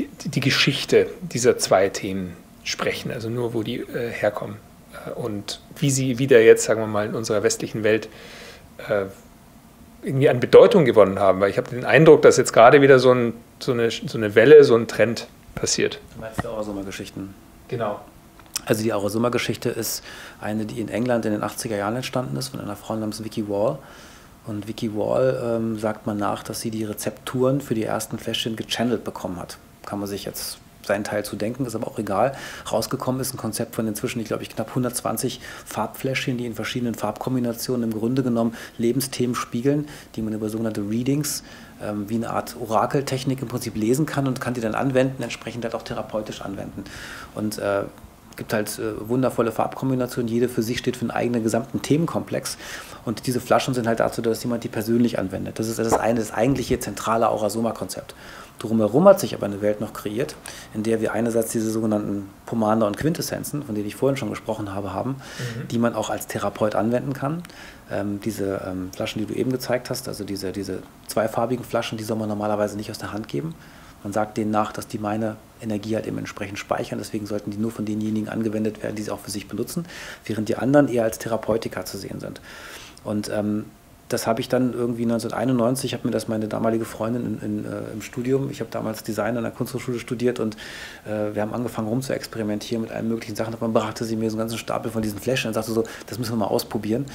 die, die Geschichte dieser zwei Themen sprechen, also nur wo die äh, herkommen äh, und wie sie wieder jetzt, sagen wir mal, in unserer westlichen Welt äh, irgendwie an Bedeutung gewonnen haben. Weil ich habe den Eindruck, dass jetzt gerade wieder so, ein, so, eine, so eine Welle, so ein Trend passiert. Du meinst die Aurasumma-Geschichten? Genau. Also die Aurasumma-Geschichte ist eine, die in England in den 80er Jahren entstanden ist, von einer Frau namens Vicky Wall. Und Vicky Wall ähm, sagt man nach, dass sie die Rezepturen für die ersten Fläschchen gechannelt bekommen hat kann man sich jetzt seinen Teil zu denken, ist aber auch egal. Rausgekommen ist ein Konzept von inzwischen, ich glaube, ich knapp 120 Farbfläschchen, die in verschiedenen Farbkombinationen im Grunde genommen Lebensthemen spiegeln, die man über sogenannte Readings ähm, wie eine Art Orakeltechnik im Prinzip lesen kann und kann die dann anwenden, entsprechend halt auch therapeutisch anwenden. Und äh, gibt halt äh, wundervolle Farbkombinationen, jede für sich steht für einen eigenen gesamten Themenkomplex. Und diese Flaschen sind halt dazu, dass jemand die persönlich anwendet. Das ist das eine, das eigentliche zentrale Aurasoma-Konzept. Drumherum hat sich aber eine Welt noch kreiert, in der wir einerseits diese sogenannten Pomander und Quintessenzen, von denen ich vorhin schon gesprochen habe, haben, mhm. die man auch als Therapeut anwenden kann. Ähm, diese ähm, Flaschen, die du eben gezeigt hast, also diese, diese zweifarbigen Flaschen, die soll man normalerweise nicht aus der Hand geben. Man sagt denen nach, dass die meine Energie halt eben entsprechend speichern, deswegen sollten die nur von denjenigen angewendet werden, die sie auch für sich benutzen, während die anderen eher als Therapeutika zu sehen sind. Und ähm, das habe ich dann irgendwie 1991, habe mir das meine damalige Freundin in, in, äh, im Studium, ich habe damals Design an der Kunsthochschule studiert und äh, wir haben angefangen rum zu experimentieren mit allen möglichen Sachen. Dann brachte sie mir so einen ganzen Stapel von diesen Fläschchen und sagte so, das müssen wir mal ausprobieren.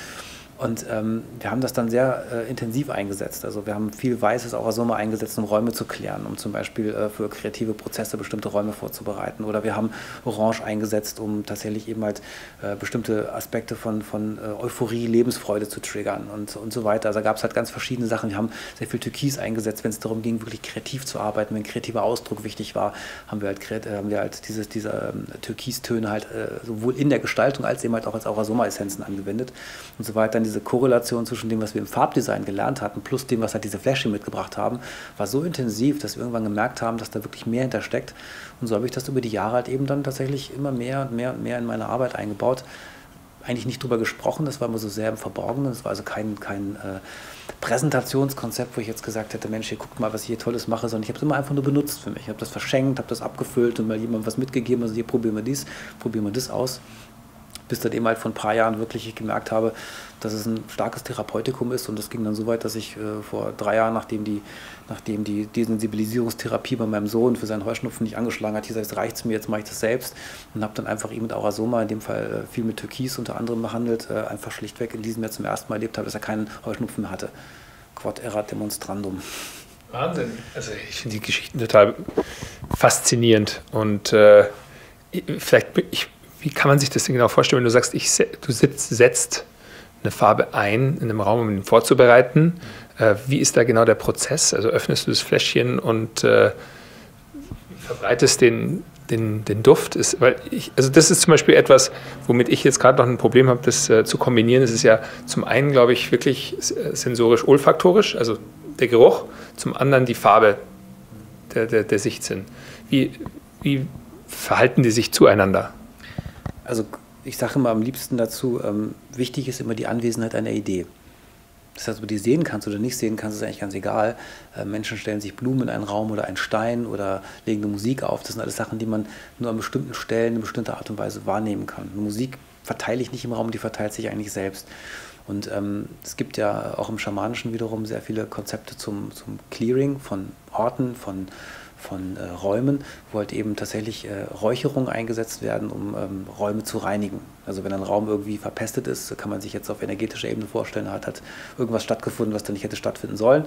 Und ähm, wir haben das dann sehr äh, intensiv eingesetzt. Also wir haben viel Weißes auch als Sommer eingesetzt, um Räume zu klären, um zum Beispiel äh, für kreative Prozesse bestimmte Räume vorzubereiten. Oder wir haben Orange eingesetzt, um tatsächlich eben halt äh, bestimmte Aspekte von, von äh, Euphorie, Lebensfreude zu triggern und, und so weiter. Also da gab es halt ganz verschiedene Sachen. Wir haben sehr viel Türkis eingesetzt, wenn es darum ging, wirklich kreativ zu arbeiten. Wenn kreativer Ausdruck wichtig war, haben wir halt, äh, haben wir halt dieses, diese ähm, Türkistöne halt äh, sowohl in der Gestaltung als eben halt auch als Aurasoma-Essenzen angewendet und so weiter diese Korrelation zwischen dem, was wir im Farbdesign gelernt hatten, plus dem, was halt diese Fläschchen mitgebracht haben, war so intensiv, dass wir irgendwann gemerkt haben, dass da wirklich mehr hintersteckt. Und so habe ich das über die Jahre halt eben dann tatsächlich immer mehr und mehr und mehr in meine Arbeit eingebaut. eigentlich nicht drüber gesprochen, das war immer so sehr im Verborgenen, das war also kein, kein äh, Präsentationskonzept, wo ich jetzt gesagt hätte, Mensch, hier guckt mal, was ich hier Tolles mache, sondern ich habe es immer einfach nur benutzt für mich. Ich habe das verschenkt, habe das abgefüllt und mal jemandem was mitgegeben, also hier probieren wir dies, probieren wir das aus bis dann eben halt vor ein paar Jahren wirklich gemerkt habe, dass es ein starkes Therapeutikum ist. Und das ging dann so weit, dass ich äh, vor drei Jahren, nachdem die, nachdem die Desensibilisierungstherapie bei meinem Sohn für seinen Heuschnupfen nicht angeschlagen hat, ich gesagt, jetzt reicht es mir, jetzt mache ich das selbst. Und habe dann einfach ihn mit Aurasoma, in dem Fall äh, viel mit Türkis unter anderem behandelt, äh, einfach schlichtweg in diesem Jahr zum ersten Mal erlebt habe, dass er keinen Heuschnupfen mehr hatte. Quod erat demonstrandum. Wahnsinn. Also ich finde die Geschichten total faszinierend und äh, vielleicht, ich wie kann man sich das denn genau vorstellen, wenn du sagst, ich, du sitzt, setzt eine Farbe ein in einem Raum, um ihn vorzubereiten? Äh, wie ist da genau der Prozess? Also öffnest du das Fläschchen und äh, verbreitest den, den, den Duft? Ist, weil ich, also das ist zum Beispiel etwas, womit ich jetzt gerade noch ein Problem habe, das äh, zu kombinieren. Es ist ja zum einen, glaube ich, wirklich sensorisch olfaktorisch, also der Geruch, zum anderen die Farbe, der, der, der Sichtsinn. Wie, wie verhalten die sich zueinander? Also ich sage immer am liebsten dazu, ähm, wichtig ist immer die Anwesenheit einer Idee. Das heißt, ob du die sehen kannst oder nicht sehen kannst, ist eigentlich ganz egal. Äh, Menschen stellen sich Blumen in einen Raum oder einen Stein oder legen eine Musik auf. Das sind alles Sachen, die man nur an bestimmten Stellen in bestimmter Art und Weise wahrnehmen kann. Eine Musik verteile ich nicht im Raum, die verteilt sich eigentlich selbst. Und ähm, es gibt ja auch im Schamanischen wiederum sehr viele Konzepte zum, zum Clearing von Orten, von von äh, Räumen, wo halt eben tatsächlich äh, Räucherungen eingesetzt werden, um ähm, Räume zu reinigen. Also wenn ein Raum irgendwie verpestet ist, kann man sich jetzt auf energetischer Ebene vorstellen, hat, hat irgendwas stattgefunden, was da nicht hätte stattfinden sollen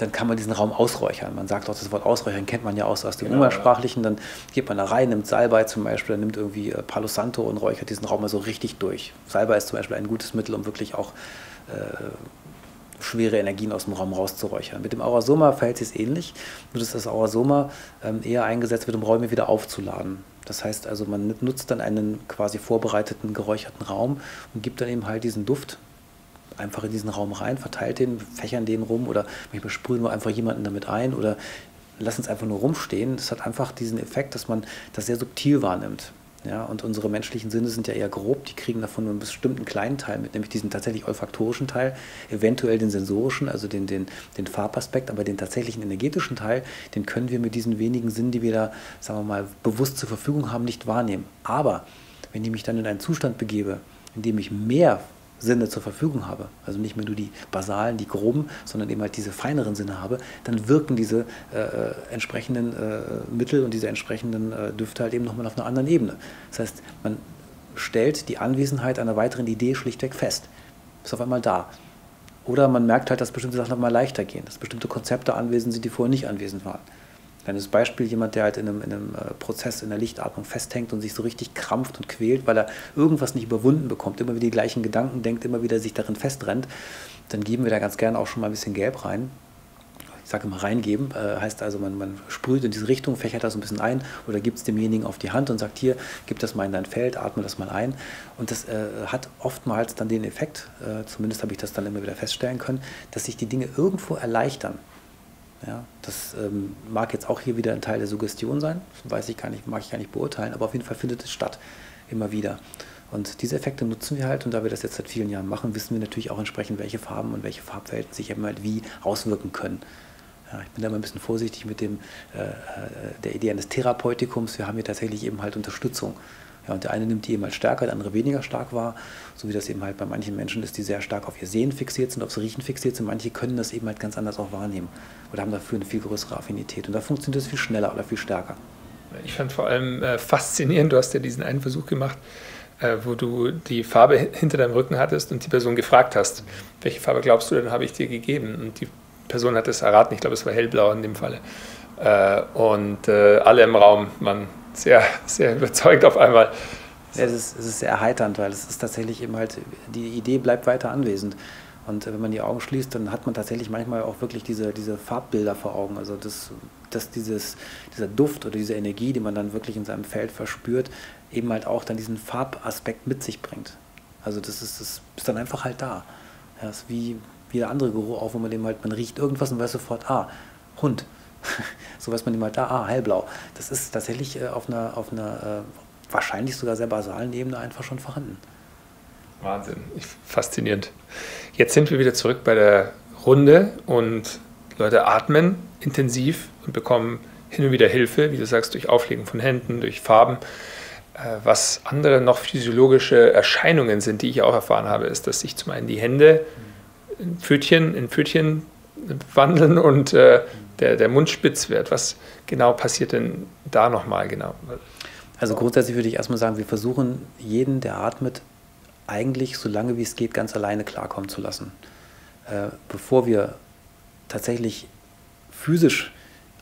dann kann man diesen Raum ausräuchern. Man sagt auch, das Wort ausräuchern kennt man ja aus, aus dem genau, Umgangssprachlichen. Dann geht man da rein, nimmt Salbei zum Beispiel, dann nimmt irgendwie äh, Palo Santo und räuchert diesen Raum mal so richtig durch. Salbei ist zum Beispiel ein gutes Mittel, um wirklich auch äh, schwere Energien aus dem Raum rauszuräuchern. Mit dem Aurasoma verhält sich es ähnlich, nur dass das Aurasoma ähm, eher eingesetzt wird, um Räume wieder aufzuladen. Das heißt also, man nutzt dann einen quasi vorbereiteten, geräucherten Raum und gibt dann eben halt diesen Duft einfach in diesen Raum rein, verteilt den, fächern den rum oder manchmal sprühen wir einfach jemanden damit ein oder lassen es einfach nur rumstehen. Das hat einfach diesen Effekt, dass man das sehr subtil wahrnimmt. Ja, und unsere menschlichen Sinne sind ja eher grob, die kriegen davon nur einen bestimmten kleinen Teil mit, nämlich diesen tatsächlich olfaktorischen Teil, eventuell den sensorischen, also den, den, den Farbaspekt, aber den tatsächlichen energetischen Teil, den können wir mit diesen wenigen Sinnen, die wir da, sagen wir mal, bewusst zur Verfügung haben, nicht wahrnehmen. Aber wenn ich mich dann in einen Zustand begebe, in dem ich mehr Sinne zur Verfügung habe, also nicht mehr nur die basalen, die groben, sondern eben halt diese feineren Sinne habe, dann wirken diese äh, äh, entsprechenden äh, Mittel und diese entsprechenden äh, Düfte halt eben nochmal auf einer anderen Ebene. Das heißt, man stellt die Anwesenheit einer weiteren Idee schlichtweg fest. Ist auf einmal da. Oder man merkt halt, dass bestimmte Sachen nochmal leichter gehen, dass bestimmte Konzepte anwesend sind, die vorher nicht anwesend waren. Kleines Beispiel, jemand, der halt in einem, in einem äh, Prozess in der Lichtatmung festhängt und sich so richtig krampft und quält, weil er irgendwas nicht überwunden bekommt, immer wieder die gleichen Gedanken denkt, immer wieder sich darin festrennt, dann geben wir da ganz gerne auch schon mal ein bisschen Gelb rein. Ich sage immer reingeben, äh, heißt also, man, man sprüht in diese Richtung, fächert das ein bisschen ein oder gibt es demjenigen auf die Hand und sagt, hier, gib das mal in dein Feld, atme das mal ein. Und das äh, hat oftmals dann den Effekt, äh, zumindest habe ich das dann immer wieder feststellen können, dass sich die Dinge irgendwo erleichtern. Ja, das ähm, mag jetzt auch hier wieder ein Teil der Suggestion sein, weiß ich gar nicht, mag ich gar nicht beurteilen, aber auf jeden Fall findet es statt, immer wieder. Und diese Effekte nutzen wir halt und da wir das jetzt seit vielen Jahren machen, wissen wir natürlich auch entsprechend, welche Farben und welche Farbwelten sich eben halt wie auswirken können. Ja, ich bin da immer ein bisschen vorsichtig mit dem, äh, äh der Idee eines Therapeutikums. Wir haben hier tatsächlich eben halt Unterstützung. Ja, und der eine nimmt die eben halt stärker, der andere weniger stark wahr, so wie das eben halt bei manchen Menschen ist, die sehr stark auf ihr Sehen fixiert sind, aufs Riechen fixiert sind. Manche können das eben halt ganz anders auch wahrnehmen oder haben dafür eine viel größere Affinität. Und da funktioniert es viel schneller oder viel stärker. Ich fand vor allem äh, faszinierend, du hast ja diesen einen Versuch gemacht, äh, wo du die Farbe hinter deinem Rücken hattest und die Person gefragt hast, welche Farbe glaubst du denn, habe ich dir gegeben? Und die Person hat es erraten, ich glaube, es war hellblau in dem Falle. Äh, und äh, alle im Raum waren sehr, sehr überzeugt auf einmal. Ja, es, ist, es ist sehr erheiternd, weil es ist tatsächlich eben halt, die Idee bleibt weiter anwesend. Und wenn man die Augen schließt, dann hat man tatsächlich manchmal auch wirklich diese, diese Farbbilder vor Augen. Also das, dass dieses, dieser Duft oder diese Energie, die man dann wirklich in seinem Feld verspürt, eben halt auch dann diesen Farbaspekt mit sich bringt. Also das ist, das ist dann einfach halt da. Ja, ist wie, wie der andere Geruch auch, wo man dem halt, man riecht irgendwas und weiß sofort, ah, Hund. so weiß man halt da, ah, hellblau. Das ist tatsächlich äh, auf einer, auf einer äh, wahrscheinlich sogar sehr basalen Ebene einfach schon vorhanden. Wahnsinn, faszinierend. Jetzt sind wir wieder zurück bei der Runde und Leute atmen intensiv und bekommen hin und wieder Hilfe, wie du sagst, durch Auflegen von Händen, durch Farben. Äh, was andere noch physiologische Erscheinungen sind, die ich auch erfahren habe, ist, dass sich zum einen die Hände in Pfötchen, in Pfötchen wandeln und äh, der, der Mund spitz wird. Was genau passiert denn da nochmal genau? Also grundsätzlich würde ich erstmal sagen, wir versuchen jeden, der atmet, eigentlich so lange wie es geht ganz alleine klarkommen zu lassen. Äh, bevor wir tatsächlich physisch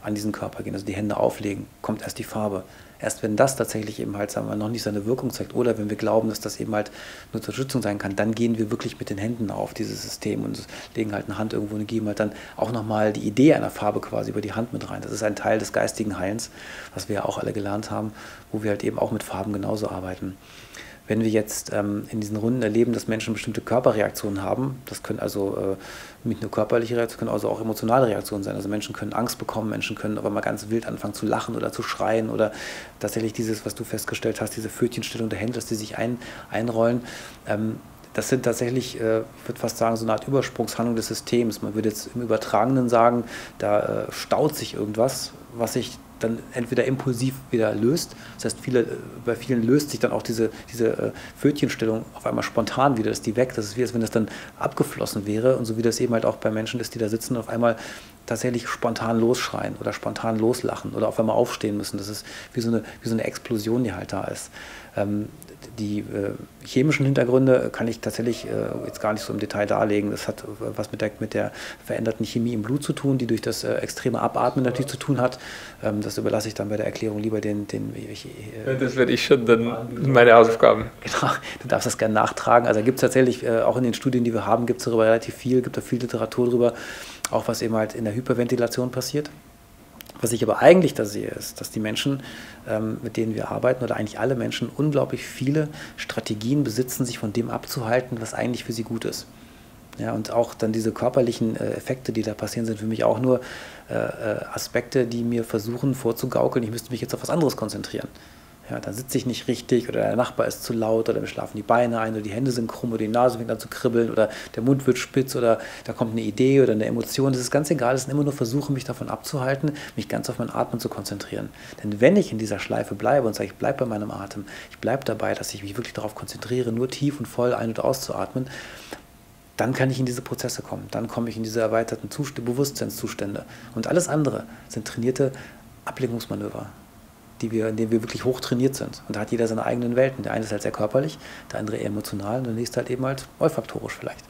an diesen Körper gehen, also die Hände auflegen, kommt erst die Farbe. Erst wenn das tatsächlich eben halt, sagen wir, noch nicht seine Wirkung zeigt oder wenn wir glauben, dass das eben halt eine Unterstützung sein kann, dann gehen wir wirklich mit den Händen auf dieses System und legen halt eine Hand irgendwo und geben halt dann auch nochmal die Idee einer Farbe quasi über die Hand mit rein. Das ist ein Teil des geistigen Heilens, was wir ja auch alle gelernt haben, wo wir halt eben auch mit Farben genauso arbeiten. Wenn wir jetzt ähm, in diesen Runden erleben, dass Menschen bestimmte Körperreaktionen haben, das können also äh, nicht nur körperliche Reaktionen, können also auch emotionale Reaktionen sein. Also Menschen können Angst bekommen, Menschen können aber mal ganz wild anfangen zu lachen oder zu schreien oder tatsächlich dieses, was du festgestellt hast, diese Pfötchenstellung der Hände, dass die sich ein, einrollen. Ähm, das sind tatsächlich, äh, ich würde fast sagen, so eine Art Übersprungshandlung des Systems. Man würde jetzt im Übertragenen sagen, da äh, staut sich irgendwas, was sich dann entweder impulsiv wieder löst. Das heißt, viele, bei vielen löst sich dann auch diese, diese äh, Pfötchenstellung auf einmal spontan wieder, ist die weg. Das ist wie, als wenn das dann abgeflossen wäre. Und so wie das eben halt auch bei Menschen ist, die da sitzen und auf einmal tatsächlich spontan losschreien oder spontan loslachen oder auf einmal aufstehen müssen. Das ist wie so eine, wie so eine Explosion, die halt da ist. Ähm, die äh, chemischen Hintergründe kann ich tatsächlich äh, jetzt gar nicht so im Detail darlegen. Das hat was mit der, mit der veränderten Chemie im Blut zu tun, die durch das äh, extreme Abatmen natürlich zu tun hat. Ähm, das überlasse ich dann bei der Erklärung lieber den. den ich, äh, das werde ich schon dann meine Hausaufgaben. Genau, du darfst das gerne nachtragen. Also gibt es tatsächlich, äh, auch in den Studien, die wir haben, gibt es darüber relativ viel, gibt da viel Literatur darüber, auch was eben halt in der Hyperventilation passiert. Was ich aber eigentlich da sehe, ist, dass die Menschen, ähm, mit denen wir arbeiten, oder eigentlich alle Menschen, unglaublich viele Strategien besitzen, sich von dem abzuhalten, was eigentlich für sie gut ist. Ja, und auch dann diese körperlichen äh, Effekte, die da passieren, sind für mich auch nur äh, äh Aspekte, die mir versuchen vorzugaukeln, ich müsste mich jetzt auf was anderes konzentrieren. Ja, da sitze ich nicht richtig oder der Nachbar ist zu laut oder mir schlafen die Beine ein oder die Hände sind krumm oder die Nase fängt an zu kribbeln oder der Mund wird spitz oder da kommt eine Idee oder eine Emotion. Das ist ganz egal. Es sind immer nur Versuche, mich davon abzuhalten, mich ganz auf mein Atmen zu konzentrieren. Denn wenn ich in dieser Schleife bleibe und sage, ich bleibe bei meinem Atem, ich bleibe dabei, dass ich mich wirklich darauf konzentriere, nur tief und voll ein- und auszuatmen, dann kann ich in diese Prozesse kommen. Dann komme ich in diese erweiterten Zust Bewusstseinszustände. Und alles andere sind trainierte Ablenkungsmanöver die wir, in denen wir wirklich hoch trainiert sind. Und da hat jeder seine eigenen Welten. Der eine ist halt sehr körperlich, der andere eher emotional und der nächste halt eben halt olfaktorisch vielleicht.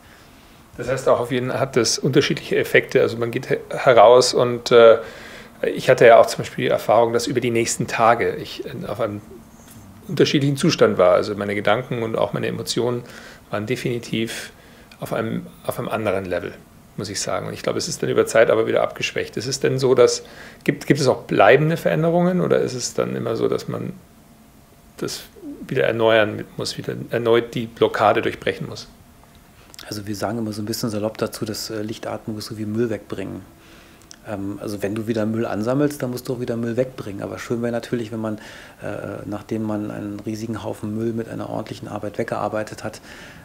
Das heißt, auch auf jeden Fall hat das unterschiedliche Effekte. Also man geht heraus und äh, ich hatte ja auch zum Beispiel die Erfahrung, dass über die nächsten Tage ich auf einem unterschiedlichen Zustand war. Also meine Gedanken und auch meine Emotionen waren definitiv auf einem, auf einem anderen Level muss ich sagen. Und ich glaube, es ist dann über Zeit aber wieder abgeschwächt. Ist es denn so, dass, gibt, gibt es auch bleibende Veränderungen oder ist es dann immer so, dass man das wieder erneuern muss, wieder erneut die Blockade durchbrechen muss? Also wir sagen immer so ein bisschen salopp dazu, dass äh, Lichtatmung ist so wie Müll wegbringen. Ähm, also wenn du wieder Müll ansammelst, dann musst du auch wieder Müll wegbringen. Aber schön wäre natürlich, wenn man, äh, nachdem man einen riesigen Haufen Müll mit einer ordentlichen Arbeit weggearbeitet hat,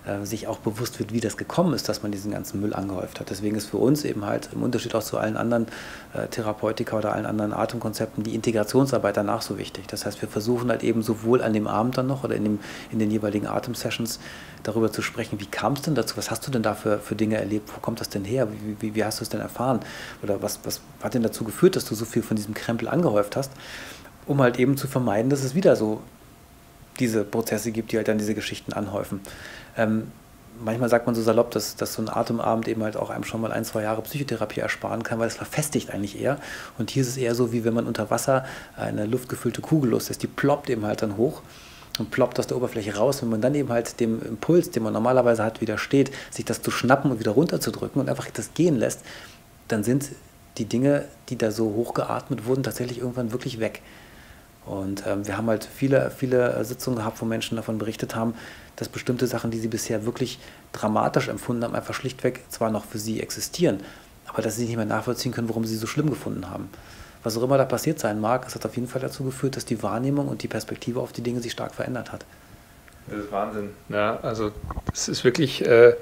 äh, sich auch bewusst wird, wie das gekommen ist, dass man diesen ganzen Müll angehäuft hat. Deswegen ist für uns eben halt im Unterschied auch zu allen anderen äh, Therapeutika oder allen anderen Atemkonzepten die Integrationsarbeit danach so wichtig. Das heißt, wir versuchen halt eben sowohl an dem Abend dann noch oder in, dem, in den jeweiligen Atemsessions darüber zu sprechen, wie kam es denn dazu, was hast du denn da für, für Dinge erlebt, wo kommt das denn her, wie, wie, wie hast du es denn erfahren? Oder was, was hat denn dazu geführt, dass du so viel von diesem Krempel angehäuft hast, um halt eben zu vermeiden, dass es wieder so diese Prozesse gibt, die halt dann diese Geschichten anhäufen. Ähm, manchmal sagt man so salopp, dass, dass so ein Atemabend eben halt auch einem schon mal ein, zwei Jahre Psychotherapie ersparen kann, weil es verfestigt eigentlich eher. Und hier ist es eher so, wie wenn man unter Wasser eine luftgefüllte Kugel loslässt, die ploppt eben halt dann hoch und ploppt aus der Oberfläche raus. Wenn man dann eben halt dem Impuls, den man normalerweise hat, widersteht, sich das zu schnappen und wieder runterzudrücken und einfach das gehen lässt, dann sind die Dinge, die da so hochgeatmet wurden, tatsächlich irgendwann wirklich weg. Und ähm, wir haben halt viele, viele Sitzungen gehabt, wo Menschen davon berichtet haben, dass bestimmte Sachen, die sie bisher wirklich dramatisch empfunden haben, einfach schlichtweg zwar noch für sie existieren, aber dass sie nicht mehr nachvollziehen können, warum sie so schlimm gefunden haben. Was auch immer da passiert sein mag, es hat auf jeden Fall dazu geführt, dass die Wahrnehmung und die Perspektive auf die Dinge sich stark verändert hat. Das ist Wahnsinn. Ja, also das ist wirklich äh,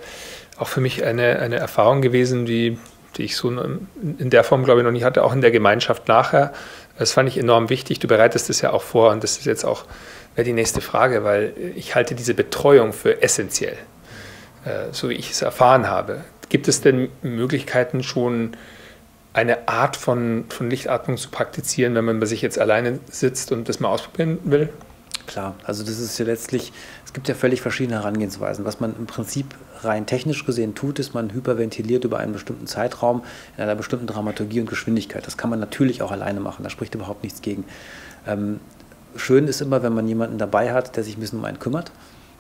auch für mich eine, eine Erfahrung gewesen, die, die ich so in der Form, glaube ich, noch nie hatte, auch in der Gemeinschaft nachher. Das fand ich enorm wichtig. Du bereitest es ja auch vor und das ist jetzt auch die nächste Frage, weil ich halte diese Betreuung für essentiell, äh, so wie ich es erfahren habe. Gibt es denn Möglichkeiten schon, eine Art von, von Lichtatmung zu praktizieren, wenn man bei sich jetzt alleine sitzt und das mal ausprobieren will? Klar, also das ist ja letztlich, es gibt ja völlig verschiedene Herangehensweisen. Was man im Prinzip rein technisch gesehen tut, ist, man hyperventiliert über einen bestimmten Zeitraum in einer bestimmten Dramaturgie und Geschwindigkeit. Das kann man natürlich auch alleine machen, da spricht überhaupt nichts gegen. Ähm, schön ist immer, wenn man jemanden dabei hat, der sich ein bisschen um einen kümmert.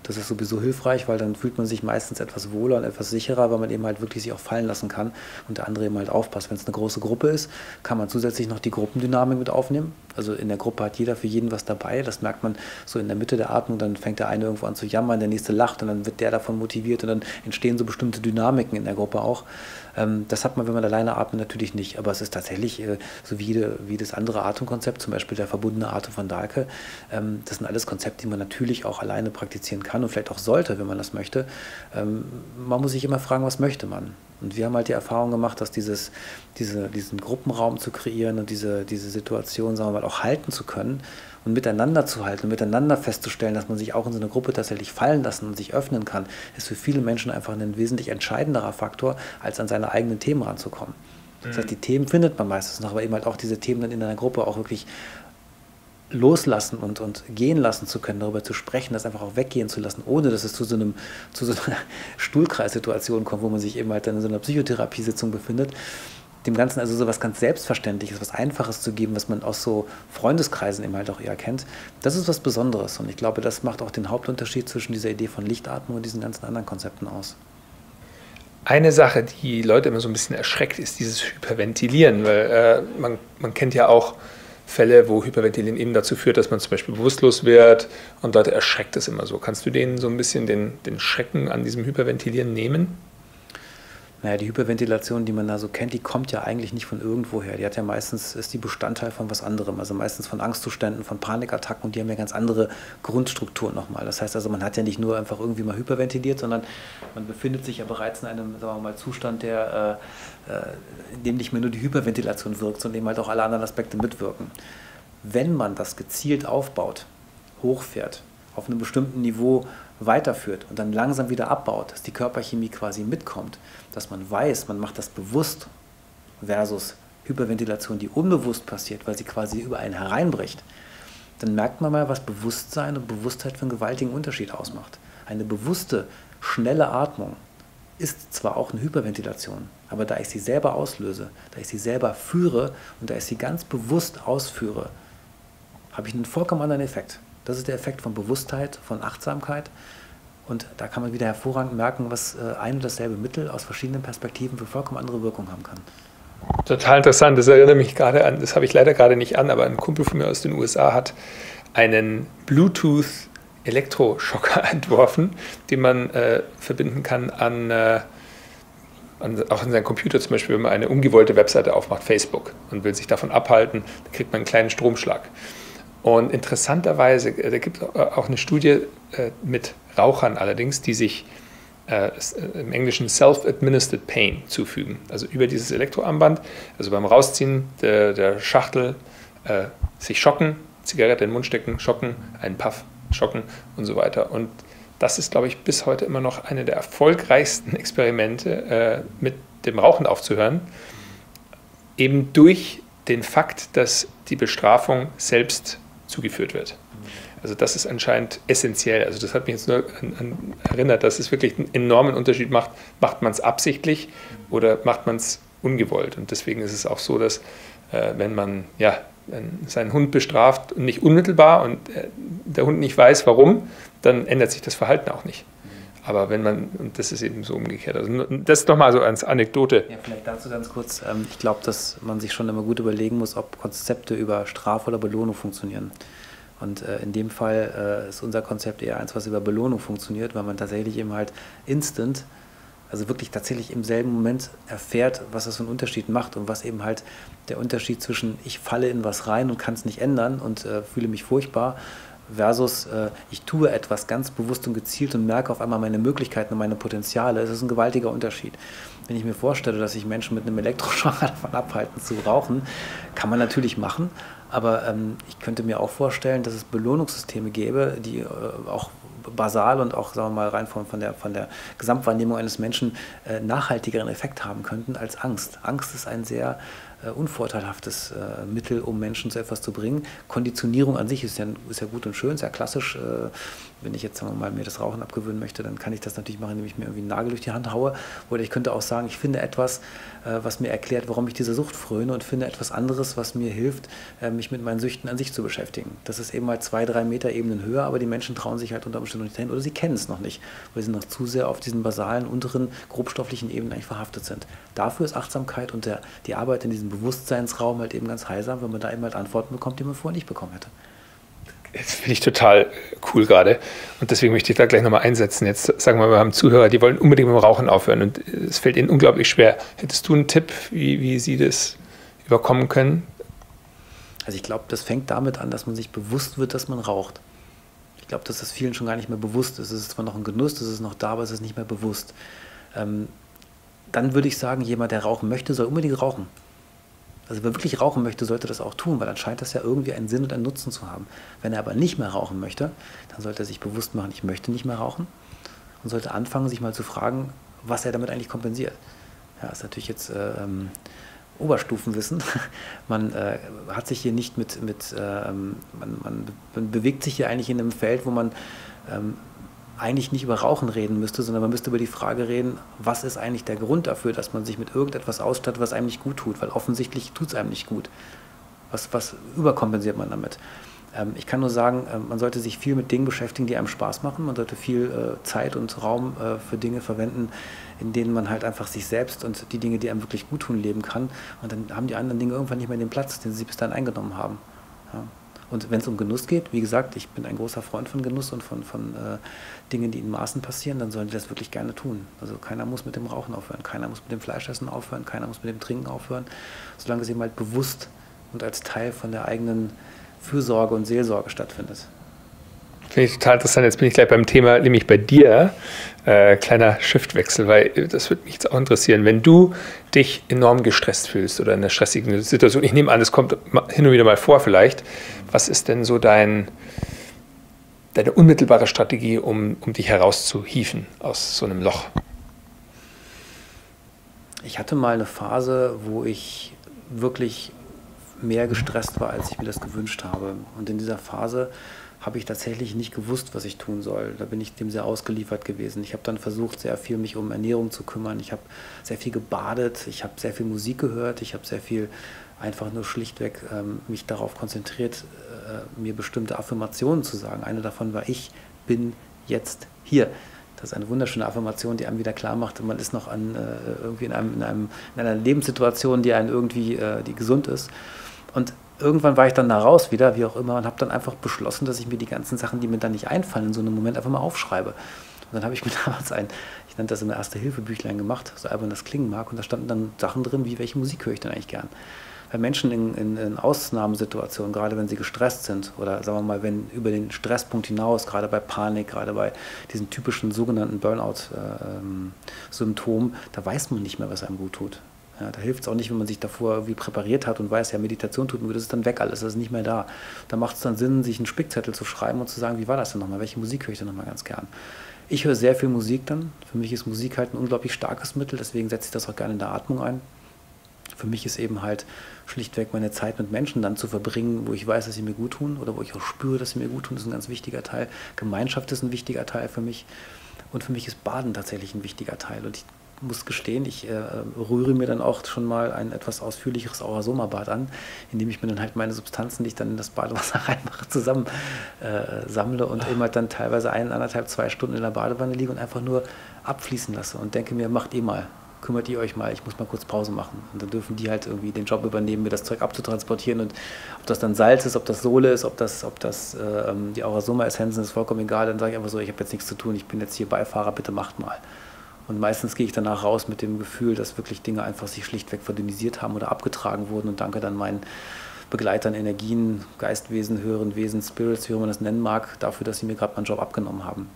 Das ist sowieso hilfreich, weil dann fühlt man sich meistens etwas wohler und etwas sicherer, weil man eben halt wirklich sich auch fallen lassen kann und der andere eben halt aufpasst. Wenn es eine große Gruppe ist, kann man zusätzlich noch die Gruppendynamik mit aufnehmen. Also in der Gruppe hat jeder für jeden was dabei. Das merkt man so in der Mitte der Atmung. Dann fängt der eine irgendwo an zu jammern, der nächste lacht und dann wird der davon motiviert und dann entstehen so bestimmte Dynamiken in der Gruppe auch. Ähm, das hat man, wenn man alleine atmet, natürlich nicht. Aber es ist tatsächlich äh, so wie, jede, wie das andere Atemkonzept, zum Beispiel der verbundene Atem von Dahlke. Ähm, das sind alles Konzepte, die man natürlich auch alleine praktizieren kann und vielleicht auch sollte, wenn man das möchte. Ähm, man muss sich immer fragen, was möchte man? Und wir haben halt die Erfahrung gemacht, dass dieses, diese, diesen Gruppenraum zu kreieren und diese, diese Situation, sagen wir mal, auch halten zu können, und miteinander zu halten und miteinander festzustellen, dass man sich auch in so eine Gruppe tatsächlich fallen lassen und sich öffnen kann, ist für viele Menschen einfach ein wesentlich entscheidenderer Faktor, als an seine eigenen Themen ranzukommen. Das heißt, die Themen findet man meistens noch, aber eben halt auch diese Themen dann in einer Gruppe auch wirklich loslassen und, und gehen lassen zu können, darüber zu sprechen, das einfach auch weggehen zu lassen, ohne dass es zu so, einem, zu so einer Stuhlkreissituation kommt, wo man sich eben halt dann in so einer Psychotherapiesitzung befindet, dem Ganzen also so was ganz Selbstverständliches, was Einfaches zu geben, was man aus so Freundeskreisen eben halt auch eher kennt, das ist was Besonderes. Und ich glaube, das macht auch den Hauptunterschied zwischen dieser Idee von Lichtatmung und diesen ganzen anderen Konzepten aus. Eine Sache, die Leute immer so ein bisschen erschreckt, ist dieses Hyperventilieren, weil äh, man, man kennt ja auch Fälle, wo Hyperventilieren eben dazu führt, dass man zum Beispiel bewusstlos wird und Leute erschreckt es immer so. Kannst du denen so ein bisschen den, den Schrecken an diesem Hyperventilieren nehmen? Naja, die Hyperventilation, die man da so kennt, die kommt ja eigentlich nicht von irgendwoher. Die hat ja meistens, ist die Bestandteil von was anderem, also meistens von Angstzuständen, von Panikattacken und die haben ja ganz andere Grundstrukturen nochmal. Das heißt also, man hat ja nicht nur einfach irgendwie mal hyperventiliert, sondern man befindet sich ja bereits in einem, sagen wir mal, Zustand, der, äh, äh in dem nicht mehr nur die Hyperventilation wirkt, sondern eben halt auch alle anderen Aspekte mitwirken. Wenn man das gezielt aufbaut, hochfährt, auf einem bestimmten Niveau weiterführt und dann langsam wieder abbaut, dass die Körperchemie quasi mitkommt, dass man weiß, man macht das bewusst versus Hyperventilation, die unbewusst passiert, weil sie quasi über einen hereinbricht, dann merkt man mal, was Bewusstsein und Bewusstheit für einen gewaltigen Unterschied ausmacht. Eine bewusste, schnelle Atmung ist zwar auch eine Hyperventilation, aber da ich sie selber auslöse, da ich sie selber führe und da ich sie ganz bewusst ausführe, habe ich einen vollkommen anderen Effekt. Das ist der Effekt von Bewusstheit, von Achtsamkeit. Und da kann man wieder hervorragend merken, was äh, ein und dasselbe Mittel aus verschiedenen Perspektiven für vollkommen andere Wirkung haben kann. Total interessant. Das erinnert mich gerade an, das habe ich leider gerade nicht an, aber ein Kumpel von mir aus den USA hat einen Bluetooth Elektroschocker entworfen, den man äh, verbinden kann an, äh, an, auch an seinen Computer, zum Beispiel, wenn man eine ungewollte Webseite aufmacht, Facebook, und will sich davon abhalten, dann kriegt man einen kleinen Stromschlag. Und interessanterweise, äh, da gibt es auch eine Studie äh, mit Rauchern allerdings, die sich äh, im Englischen Self-Administered Pain zufügen. Also über dieses Elektroarmband, also beim Rausziehen der, der Schachtel, äh, sich schocken, Zigarette in den Mund stecken, schocken, einen Puff schocken und so weiter. Und das ist, glaube ich, bis heute immer noch eine der erfolgreichsten Experimente, äh, mit dem Rauchen aufzuhören, eben durch den Fakt, dass die Bestrafung selbst zugeführt wird. Also das ist anscheinend essentiell. Also das hat mich jetzt nur an, an erinnert, dass es wirklich einen enormen Unterschied macht. Macht man es absichtlich oder macht man es ungewollt? Und deswegen ist es auch so, dass äh, wenn man ja, seinen Hund bestraft, nicht unmittelbar und äh, der Hund nicht weiß, warum, dann ändert sich das Verhalten auch nicht. Aber wenn man, und das ist eben so umgekehrt. Also das nochmal so als Anekdote. Ja, vielleicht dazu ganz kurz. Ähm, ich glaube, dass man sich schon immer gut überlegen muss, ob Konzepte über Strafe oder Belohnung funktionieren. Und äh, in dem Fall äh, ist unser Konzept eher eins, was über Belohnung funktioniert, weil man tatsächlich eben halt instant, also wirklich tatsächlich im selben Moment erfährt, was das für einen Unterschied macht und was eben halt der Unterschied zwischen ich falle in was rein und kann es nicht ändern und äh, fühle mich furchtbar versus äh, ich tue etwas ganz bewusst und gezielt und merke auf einmal meine Möglichkeiten und meine Potenziale. Es ist ein gewaltiger Unterschied. Wenn ich mir vorstelle, dass ich Menschen mit einem Elektroschocker davon abhalten zu rauchen, kann man natürlich machen, aber ähm, ich könnte mir auch vorstellen, dass es Belohnungssysteme gäbe, die äh, auch basal und auch sagen wir mal rein von, von, der, von der Gesamtwahrnehmung eines Menschen äh, nachhaltigeren Effekt haben könnten als Angst. Angst ist ein sehr unvorteilhaftes äh, Mittel, um Menschen zu etwas zu bringen. Konditionierung an sich ist ja, ist ja gut und schön, sehr klassisch. Wenn ich jetzt sagen wir mal, mir das Rauchen abgewöhnen möchte, dann kann ich das natürlich machen, indem ich mir irgendwie einen Nagel durch die Hand haue. Oder ich könnte auch sagen, ich finde etwas, äh, was mir erklärt, warum ich dieser Sucht fröne und finde etwas anderes, was mir hilft, äh, mich mit meinen Süchten an sich zu beschäftigen. Das ist eben mal zwei, drei Meter Ebenen höher, aber die Menschen trauen sich halt unter Umständen nicht hin oder sie kennen es noch nicht, weil sie noch zu sehr auf diesen basalen, unteren, grobstofflichen Ebenen eigentlich verhaftet sind. Dafür ist Achtsamkeit und der, die Arbeit in diesem Bewusstseinsraum halt eben ganz heilsam, wenn man da eben halt Antworten bekommt, die man vorher nicht bekommen hätte. Das finde ich total cool gerade. Und deswegen möchte ich da gleich nochmal einsetzen. Jetzt sagen wir mal, wir haben Zuhörer, die wollen unbedingt mit dem Rauchen aufhören und es fällt ihnen unglaublich schwer. Hättest du einen Tipp, wie, wie sie das überkommen können? Also ich glaube, das fängt damit an, dass man sich bewusst wird, dass man raucht. Ich glaube, dass das vielen schon gar nicht mehr bewusst ist. Es ist zwar noch ein Genuss, es ist noch da, aber es ist nicht mehr bewusst. Ähm, dann würde ich sagen, jemand, der rauchen möchte, soll unbedingt rauchen. Also wer wirklich rauchen möchte, sollte das auch tun, weil dann scheint das ja irgendwie einen Sinn und einen Nutzen zu haben. Wenn er aber nicht mehr rauchen möchte, dann sollte er sich bewusst machen, ich möchte nicht mehr rauchen und sollte anfangen, sich mal zu fragen, was er damit eigentlich kompensiert. Ja, ist natürlich jetzt äh, ähm, Oberstufenwissen. Man äh, hat sich hier nicht mit, mit äh, man, man, man, bewegt sich hier eigentlich in einem Feld, wo man ähm, eigentlich nicht über Rauchen reden müsste, sondern man müsste über die Frage reden, was ist eigentlich der Grund dafür, dass man sich mit irgendetwas ausstattet, was einem nicht gut tut, weil offensichtlich tut es einem nicht gut. Was, was überkompensiert man damit? Ähm, ich kann nur sagen, äh, man sollte sich viel mit Dingen beschäftigen, die einem Spaß machen. Man sollte viel äh, Zeit und Raum äh, für Dinge verwenden, in denen man halt einfach sich selbst und die Dinge, die einem wirklich gut tun, leben kann. Und dann haben die anderen Dinge irgendwann nicht mehr den Platz, den sie bis dahin eingenommen haben. Ja. Und wenn es um Genuss geht, wie gesagt, ich bin ein großer Freund von Genuss und von, von äh, Dingen, die in Maßen passieren, dann sollen die das wirklich gerne tun. Also keiner muss mit dem Rauchen aufhören, keiner muss mit dem Fleischessen aufhören, keiner muss mit dem Trinken aufhören, solange es eben halt bewusst und als Teil von der eigenen Fürsorge und Seelsorge stattfindet. Finde ich total interessant. Jetzt bin ich gleich beim Thema, nämlich bei dir. Äh, kleiner Shiftwechsel, weil das würde mich jetzt auch interessieren. Wenn du dich enorm gestresst fühlst oder in einer stressigen Situation, ich nehme an, es kommt hin und wieder mal vor vielleicht, was ist denn so dein, deine unmittelbare Strategie, um, um dich herauszuhieven aus so einem Loch? Ich hatte mal eine Phase, wo ich wirklich mehr gestresst war, als ich mir das gewünscht habe. Und in dieser Phase habe ich tatsächlich nicht gewusst, was ich tun soll. Da bin ich dem sehr ausgeliefert gewesen. Ich habe dann versucht, sehr viel mich um Ernährung zu kümmern. Ich habe sehr viel gebadet, ich habe sehr viel Musik gehört, ich habe sehr viel einfach nur schlichtweg ähm, mich darauf konzentriert, äh, mir bestimmte Affirmationen zu sagen. Eine davon war, ich bin jetzt hier. Das ist eine wunderschöne Affirmation, die einem wieder klar macht, man ist noch an, äh, irgendwie in, einem, in, einem, in, einer Lebenssituation, die einen irgendwie, äh, die gesund ist. Und irgendwann war ich dann da raus wieder, wie auch immer, und habe dann einfach beschlossen, dass ich mir die ganzen Sachen, die mir dann nicht einfallen, in so einem Moment einfach mal aufschreibe. Und dann habe ich mir damals ein, ich nannte das immer Erste-Hilfe-Büchlein gemacht, so albern das klingen mag, und da standen dann Sachen drin, wie welche Musik höre ich denn eigentlich gern. Weil Menschen in, in, in Ausnahmesituationen, gerade wenn sie gestresst sind, oder sagen wir mal, wenn über den Stresspunkt hinaus, gerade bei Panik, gerade bei diesen typischen sogenannten Burnout-Symptomen, äh, ähm, da weiß man nicht mehr, was einem gut tut. Ja, da hilft es auch nicht, wenn man sich davor irgendwie präpariert hat und weiß, ja, Meditation tut mir, das ist dann weg alles, das ist nicht mehr da. Da macht es dann Sinn, sich einen Spickzettel zu schreiben und zu sagen, wie war das denn nochmal, welche Musik höre ich denn nochmal ganz gern. Ich höre sehr viel Musik dann. Für mich ist Musik halt ein unglaublich starkes Mittel, deswegen setze ich das auch gerne in der Atmung ein. Für mich ist eben halt schlichtweg meine Zeit mit Menschen dann zu verbringen, wo ich weiß, dass sie mir gut tun oder wo ich auch spüre, dass sie mir gut tun, ist ein ganz wichtiger Teil. Gemeinschaft ist ein wichtiger Teil für mich. Und für mich ist Baden tatsächlich ein wichtiger Teil. Und ich muss gestehen, ich äh, rühre mir dann auch schon mal ein etwas ausführlicheres Aurasoma-Bad an, indem ich mir dann halt meine Substanzen, die ich dann in das Badewasser reinmache, zusammen äh, sammle und immer dann teilweise ein, anderthalb, zwei Stunden in der Badewanne liege und einfach nur abfließen lasse und denke mir, macht ihr mal, kümmert ihr euch mal, ich muss mal kurz Pause machen. Und dann dürfen die halt irgendwie den Job übernehmen, mir das Zeug abzutransportieren und ob das dann Salz ist, ob das Sohle ist, ob das, ob das äh, die Aurasoma-Essenzen ist, vollkommen egal. Dann sage ich einfach so, ich habe jetzt nichts zu tun, ich bin jetzt hier Beifahrer, bitte macht mal. Und meistens gehe ich danach raus mit dem Gefühl, dass wirklich Dinge einfach sich schlichtweg verdünnisiert haben oder abgetragen wurden und danke dann meinen Begleitern, Energien, Geistwesen, höheren Wesen, Spirits, wie man das nennen mag, dafür, dass sie mir gerade meinen Job abgenommen haben.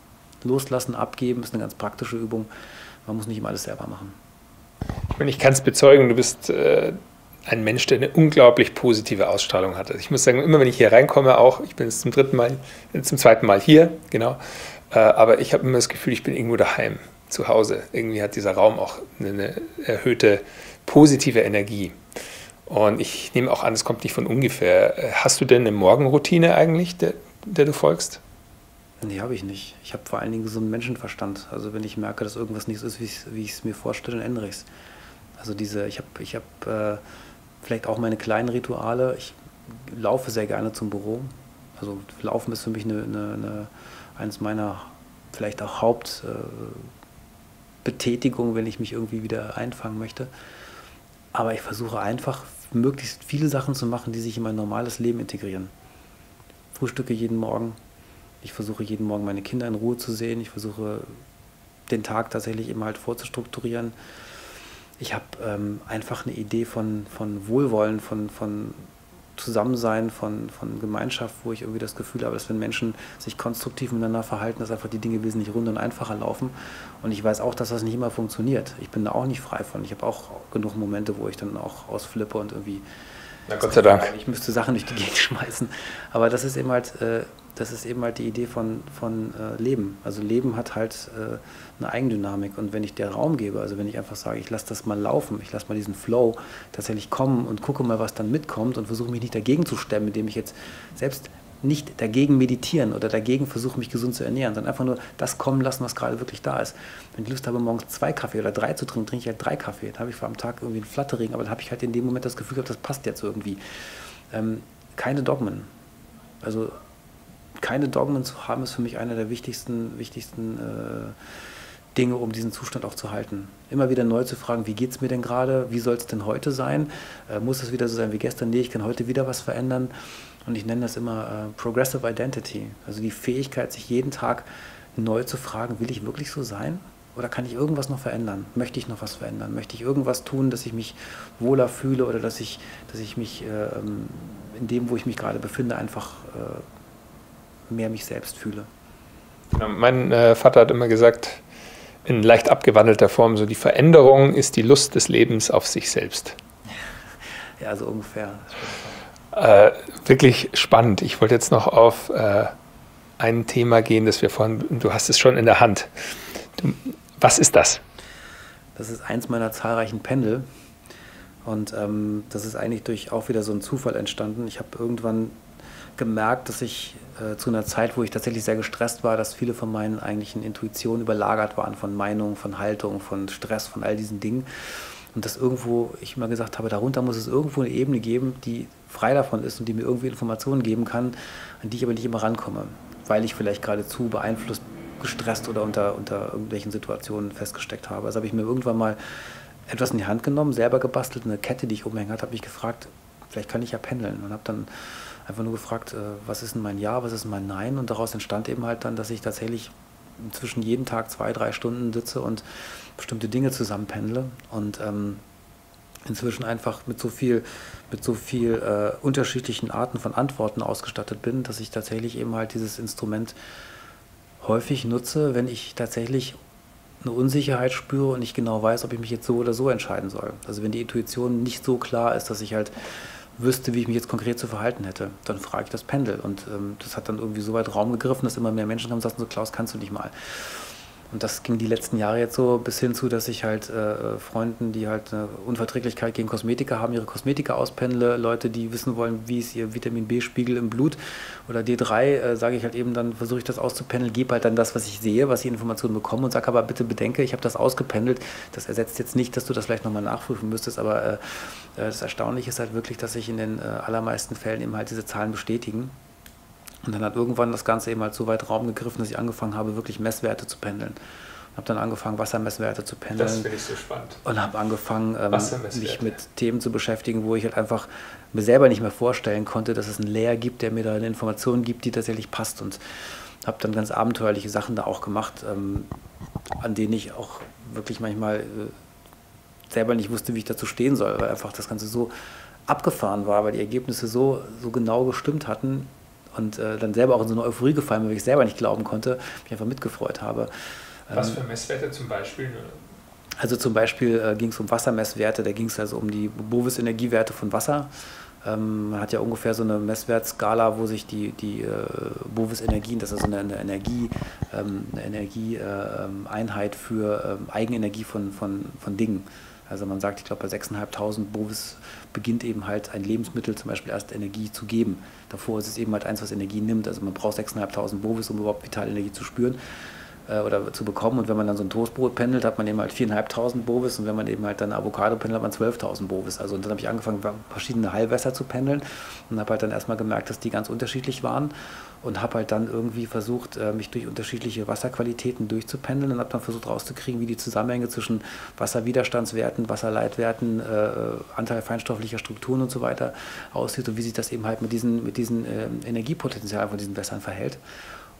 Loslassen, abgeben ist eine ganz praktische Übung. Man muss nicht immer alles selber machen. Ich meine, ich kann es bezeugen, du bist äh, ein Mensch, der eine unglaublich positive Ausstrahlung hat. Also ich muss sagen, immer wenn ich hier reinkomme, auch, ich bin jetzt zum dritten Mal, zum zweiten Mal hier, genau, äh, aber ich habe immer das Gefühl, ich bin irgendwo daheim, zu Hause. Irgendwie hat dieser Raum auch eine erhöhte positive Energie. Und ich nehme auch an, es kommt nicht von ungefähr. Äh, hast du denn eine Morgenroutine eigentlich, der, der du folgst? Nee, habe ich nicht. Ich habe vor allen Dingen so einen Menschenverstand. Also wenn ich merke, dass irgendwas nicht so ist, wie ich es mir vorstelle, dann ändere ich es. Also diese, ich habe ich hab, äh, vielleicht auch meine kleinen Rituale. Ich laufe sehr gerne zum Büro. Also Laufen ist für mich eine, eine, eine eines meiner vielleicht auch Hauptbetätigungen, äh, wenn ich mich irgendwie wieder einfangen möchte. Aber ich versuche einfach möglichst viele Sachen zu machen, die sich in mein normales Leben integrieren. Frühstücke jeden Morgen. Ich versuche jeden Morgen meine Kinder in Ruhe zu sehen. Ich versuche den Tag tatsächlich immer halt vorzustrukturieren. Ich habe ähm, einfach eine Idee von, von Wohlwollen, von, von Zusammensein, von, von Gemeinschaft, wo ich irgendwie das Gefühl habe, dass wenn Menschen sich konstruktiv miteinander verhalten, dass einfach die Dinge wesentlich runder und einfacher laufen. Und ich weiß auch, dass das nicht immer funktioniert. Ich bin da auch nicht frei von. Ich habe auch genug Momente, wo ich dann auch ausflippe und irgendwie. Na Gott sei Dank. Ich müsste Sachen durch die Gegend schmeißen. Aber das ist eben halt. Äh, das ist eben halt die Idee von, von äh, Leben. Also Leben hat halt äh, eine Eigendynamik. Und wenn ich der Raum gebe, also wenn ich einfach sage, ich lasse das mal laufen, ich lasse mal diesen Flow tatsächlich kommen und gucke mal, was dann mitkommt und versuche mich nicht dagegen zu stemmen, indem ich jetzt selbst nicht dagegen meditieren oder dagegen versuche, mich gesund zu ernähren, sondern einfach nur das kommen lassen, was gerade wirklich da ist. Wenn ich Lust habe, morgens zwei Kaffee oder drei zu trinken, trinke ich halt drei Kaffee. Dann habe ich vor am Tag irgendwie einen Flattering, aber dann habe ich halt in dem Moment das Gefühl gehabt, das passt jetzt irgendwie. Ähm, keine Dogmen. Also keine Dogmen zu haben, ist für mich einer der wichtigsten, wichtigsten äh, Dinge, um diesen Zustand auch zu halten. Immer wieder neu zu fragen, wie geht es mir denn gerade, wie soll es denn heute sein? Äh, muss es wieder so sein wie gestern? Nee, ich kann heute wieder was verändern. Und ich nenne das immer äh, Progressive Identity, also die Fähigkeit, sich jeden Tag neu zu fragen, will ich wirklich so sein? Oder kann ich irgendwas noch verändern? Möchte ich noch was verändern? Möchte ich irgendwas tun, dass ich mich wohler fühle oder dass ich, dass ich mich äh, in dem, wo ich mich gerade befinde, einfach äh, mehr mich selbst fühle. Mein äh, Vater hat immer gesagt, in leicht abgewandelter Form, so die Veränderung ist die Lust des Lebens auf sich selbst. Ja, so ungefähr. Äh, wirklich spannend. Ich wollte jetzt noch auf äh, ein Thema gehen, das wir vorhin, du hast es schon in der Hand. Du, was ist das? Das ist eins meiner zahlreichen Pendel. Und ähm, das ist eigentlich durch auch wieder so ein Zufall entstanden. Ich habe irgendwann gemerkt, dass ich äh, zu einer Zeit, wo ich tatsächlich sehr gestresst war, dass viele von meinen eigentlichen Intuitionen überlagert waren von Meinungen, von Haltung, von Stress, von all diesen Dingen. Und dass irgendwo, ich immer gesagt habe, darunter muss es irgendwo eine Ebene geben, die frei davon ist und die mir irgendwie Informationen geben kann, an die ich aber nicht immer rankomme, weil ich vielleicht geradezu beeinflusst, gestresst oder unter, unter irgendwelchen Situationen festgesteckt habe. Also habe ich mir irgendwann mal etwas in die Hand genommen, selber gebastelt, eine Kette, die ich umhängen hatte, habe mich gefragt, vielleicht kann ich ja pendeln und habe dann einfach nur gefragt, äh, was ist denn mein Ja, was ist mein Nein? Und daraus entstand eben halt dann, dass ich tatsächlich zwischen jeden Tag zwei, drei Stunden sitze und bestimmte Dinge zusammenpendle und ähm, inzwischen einfach mit so viel, mit so viel äh, unterschiedlichen Arten von Antworten ausgestattet bin, dass ich tatsächlich eben halt dieses Instrument häufig nutze, wenn ich tatsächlich eine Unsicherheit spüre und nicht genau weiß, ob ich mich jetzt so oder so entscheiden soll. Also wenn die Intuition nicht so klar ist, dass ich halt wüsste, wie ich mich jetzt konkret zu verhalten hätte, dann frage ich das Pendel. Und ähm, das hat dann irgendwie so weit Raum gegriffen, dass immer mehr Menschen kamen und sagten so, Klaus, kannst du nicht mal? Und das ging die letzten Jahre jetzt so bis hin zu, dass ich halt äh, Freunden, die halt eine Unverträglichkeit gegen Kosmetika haben, ihre Kosmetika auspendle. Leute, die wissen wollen, wie ist ihr Vitamin B-Spiegel im Blut oder D3, äh, sage ich halt eben, dann versuche ich das auszupendeln, gebe halt dann das, was ich sehe, was ich Informationen bekomme und sage aber bitte bedenke, ich habe das ausgependelt. Das ersetzt jetzt nicht, dass du das vielleicht nochmal nachprüfen müsstest, aber äh, äh, das Erstaunliche ist halt wirklich, dass sich in den äh, allermeisten Fällen eben halt diese Zahlen bestätigen. Und dann hat irgendwann das Ganze eben halt so weit Raum gegriffen, dass ich angefangen habe, wirklich Messwerte zu pendeln. Habe dann angefangen, Wassermesswerte zu pendeln. Das finde ich so spannend. Und habe angefangen, ähm, mich mit Themen zu beschäftigen, wo ich halt einfach mir selber nicht mehr vorstellen konnte, dass es einen Layer gibt, der mir da eine Information gibt, die tatsächlich passt. Und habe dann ganz abenteuerliche Sachen da auch gemacht, ähm, an denen ich auch wirklich manchmal äh, selber nicht wusste, wie ich dazu stehen soll, weil einfach das Ganze so abgefahren war, weil die Ergebnisse so, so genau gestimmt hatten und äh, dann selber auch in so eine Euphorie gefallen, weil ich selber nicht glauben konnte, mich einfach mitgefreut habe. Was für Messwerte zum Beispiel? Also zum Beispiel äh, ging es um Wassermesswerte, da ging es also um die Bovis-Energiewerte von Wasser. Ähm, man hat ja ungefähr so eine Messwertskala, wo sich die, die äh, Bovis-Energien, das ist also eine, eine Energie, ähm, eine Energieeinheit äh, für ähm, Eigenenergie von, von, von Dingen. Also man sagt, ich glaube, bei 6.500 Bovis beginnt eben halt ein Lebensmittel zum Beispiel erst Energie zu geben. Davor ist es eben halt eins, was Energie nimmt. Also man braucht 6.500 Bovis, um überhaupt Vitalenergie zu spüren äh, oder zu bekommen. Und wenn man dann so ein Toastbrot pendelt, hat man eben halt 4.500 Bovis und wenn man eben halt dann Avocado pendelt, hat man 12.000 Bovis. Also und dann habe ich angefangen, verschiedene Heilwässer zu pendeln und habe halt dann erstmal gemerkt, dass die ganz unterschiedlich waren und habe halt dann irgendwie versucht, äh, mich durch unterschiedliche Wasserqualitäten durchzupendeln und habe dann versucht rauszukriegen, wie die Zusammenhänge zwischen Wasserwiderstandswerten, Wasserleitwerten, äh, Anteil feinstofflicher Strukturen und so weiter aussieht und wie sich das eben halt mit diesen, mit diesen äh, Energiepotenzial von diesen Wässern verhält.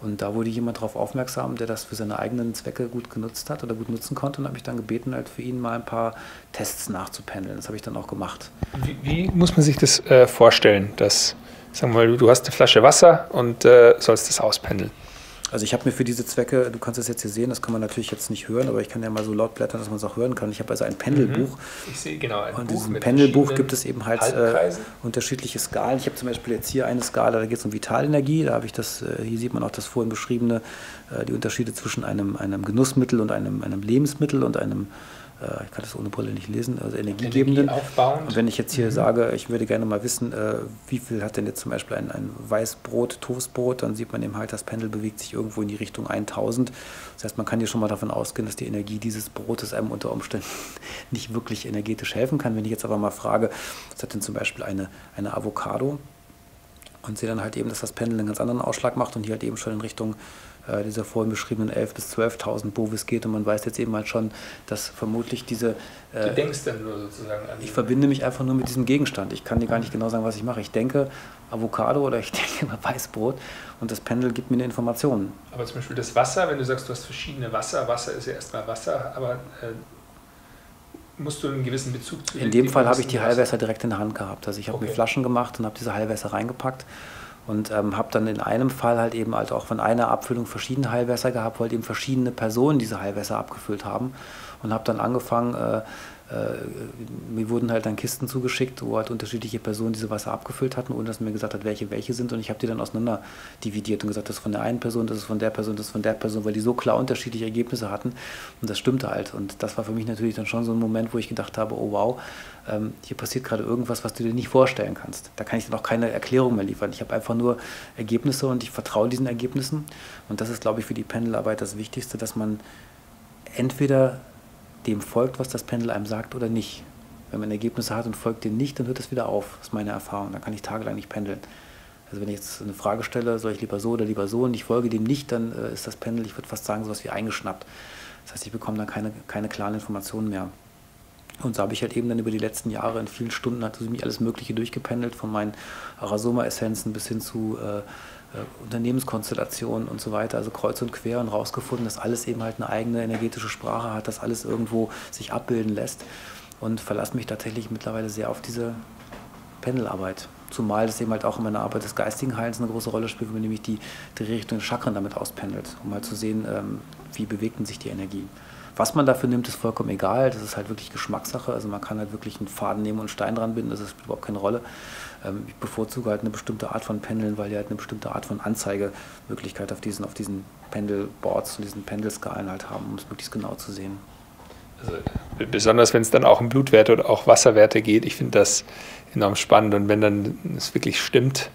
Und da wurde jemand darauf aufmerksam, der das für seine eigenen Zwecke gut genutzt hat oder gut nutzen konnte und habe mich dann gebeten, halt für ihn mal ein paar Tests nachzupendeln. Das habe ich dann auch gemacht. Wie, wie muss man sich das äh, vorstellen, dass, sagen wir mal, du hast eine Flasche Wasser und äh, sollst das auspendeln? Also ich habe mir für diese Zwecke, du kannst es jetzt hier sehen, das kann man natürlich jetzt nicht hören, aber ich kann ja mal so laut blättern, dass man es auch hören kann. Ich habe also ein Pendelbuch. Mhm. Ich sehe genau ein Und in diesem Pendelbuch gibt es eben halt äh, unterschiedliche Skalen. Ich habe zum Beispiel jetzt hier eine Skala, da geht es um Vitalenergie. Da habe ich das, äh, hier sieht man auch das vorhin beschriebene, äh, die Unterschiede zwischen einem, einem Genussmittel und einem, einem Lebensmittel und einem ich kann das ohne Brille nicht lesen, also energiegebenden. Und wenn ich jetzt hier mhm. sage, ich würde gerne mal wissen, äh, wie viel hat denn jetzt zum Beispiel ein, ein Weißbrot, Toastbrot, dann sieht man eben halt, das Pendel bewegt sich irgendwo in die Richtung 1000. Das heißt, man kann hier schon mal davon ausgehen, dass die Energie dieses Brotes einem unter Umständen nicht wirklich energetisch helfen kann. Wenn ich jetzt aber mal frage, was hat denn zum Beispiel eine, eine Avocado? Und sehe dann halt eben, dass das Pendel einen ganz anderen Ausschlag macht und hier halt eben schon in Richtung äh, dieser vorhin beschriebenen 11.000 bis 12.000 Bovis geht. Und man weiß jetzt eben halt schon, dass vermutlich diese... Äh, du denkst dann nur sozusagen an... Ich verbinde mich einfach nur mit diesem Gegenstand. Ich kann dir gar nicht genau sagen, was ich mache. Ich denke Avocado oder ich denke mal Weißbrot und das Pendel gibt mir eine Information. Aber zum Beispiel das Wasser, wenn du sagst, du hast verschiedene Wasser, Wasser ist ja erstmal Wasser, aber... Äh, musst du einen gewissen Bezug zu In dem Fall habe ich die Heilwässer direkt in der Hand gehabt. Also ich habe okay. mir Flaschen gemacht und habe diese Heilwässer reingepackt und ähm, habe dann in einem Fall halt eben halt auch von einer Abfüllung verschiedene Heilwässer gehabt, weil eben verschiedene Personen diese Heilwässer abgefüllt haben. Und habe dann angefangen, äh, mir wurden halt dann Kisten zugeschickt, wo halt unterschiedliche Personen diese Wasser abgefüllt hatten, ohne dass man mir gesagt hat, welche welche sind. Und ich habe die dann auseinander dividiert und gesagt, das ist von der einen Person, das ist von der Person, das ist von der Person, weil die so klar unterschiedliche Ergebnisse hatten. Und das stimmte halt. Und das war für mich natürlich dann schon so ein Moment, wo ich gedacht habe, oh wow, ähm, hier passiert gerade irgendwas, was du dir nicht vorstellen kannst. Da kann ich dann auch keine Erklärung mehr liefern. Ich habe einfach nur Ergebnisse und ich vertraue diesen Ergebnissen. Und das ist, glaube ich, für die Pendelarbeit das Wichtigste, dass man entweder dem folgt, was das Pendel einem sagt oder nicht. Wenn man Ergebnisse hat und folgt dem nicht, dann hört es wieder auf. Das ist meine Erfahrung. Dann kann ich tagelang nicht pendeln. Also wenn ich jetzt eine Frage stelle, soll ich lieber so oder lieber so und ich folge dem nicht, dann äh, ist das Pendel, ich würde fast sagen, so etwas wie eingeschnappt. Das heißt, ich bekomme dann keine, keine klaren Informationen mehr. Und so habe ich halt eben dann über die letzten Jahre in vielen Stunden hat mich alles Mögliche durchgependelt, von meinen Arasoma-Essenzen bis hin zu äh, Unternehmenskonstellationen und so weiter, also kreuz und quer und rausgefunden, dass alles eben halt eine eigene energetische Sprache hat, dass alles irgendwo sich abbilden lässt und verlasse mich tatsächlich mittlerweile sehr auf diese Pendelarbeit. Zumal das eben halt auch in meiner Arbeit des geistigen Heilens eine große Rolle spielt, wenn man nämlich die, die Richtung Chakren damit auspendelt, um halt zu sehen, ähm, wie bewegten sich die Energien. Was man dafür nimmt, ist vollkommen egal. Das ist halt wirklich Geschmackssache. Also man kann halt wirklich einen Faden nehmen und einen Stein dran binden. Das spielt überhaupt keine Rolle. Ähm, ich bevorzuge halt eine bestimmte Art von Pendeln, weil die halt eine bestimmte Art von Anzeigemöglichkeit auf diesen, auf diesen Pendelboards und diesen Pendelskalen halt haben, um es möglichst genau zu sehen. Also, besonders wenn es dann auch um Blutwerte oder auch Wasserwerte geht, ich finde das enorm spannend und wenn dann es wirklich stimmt,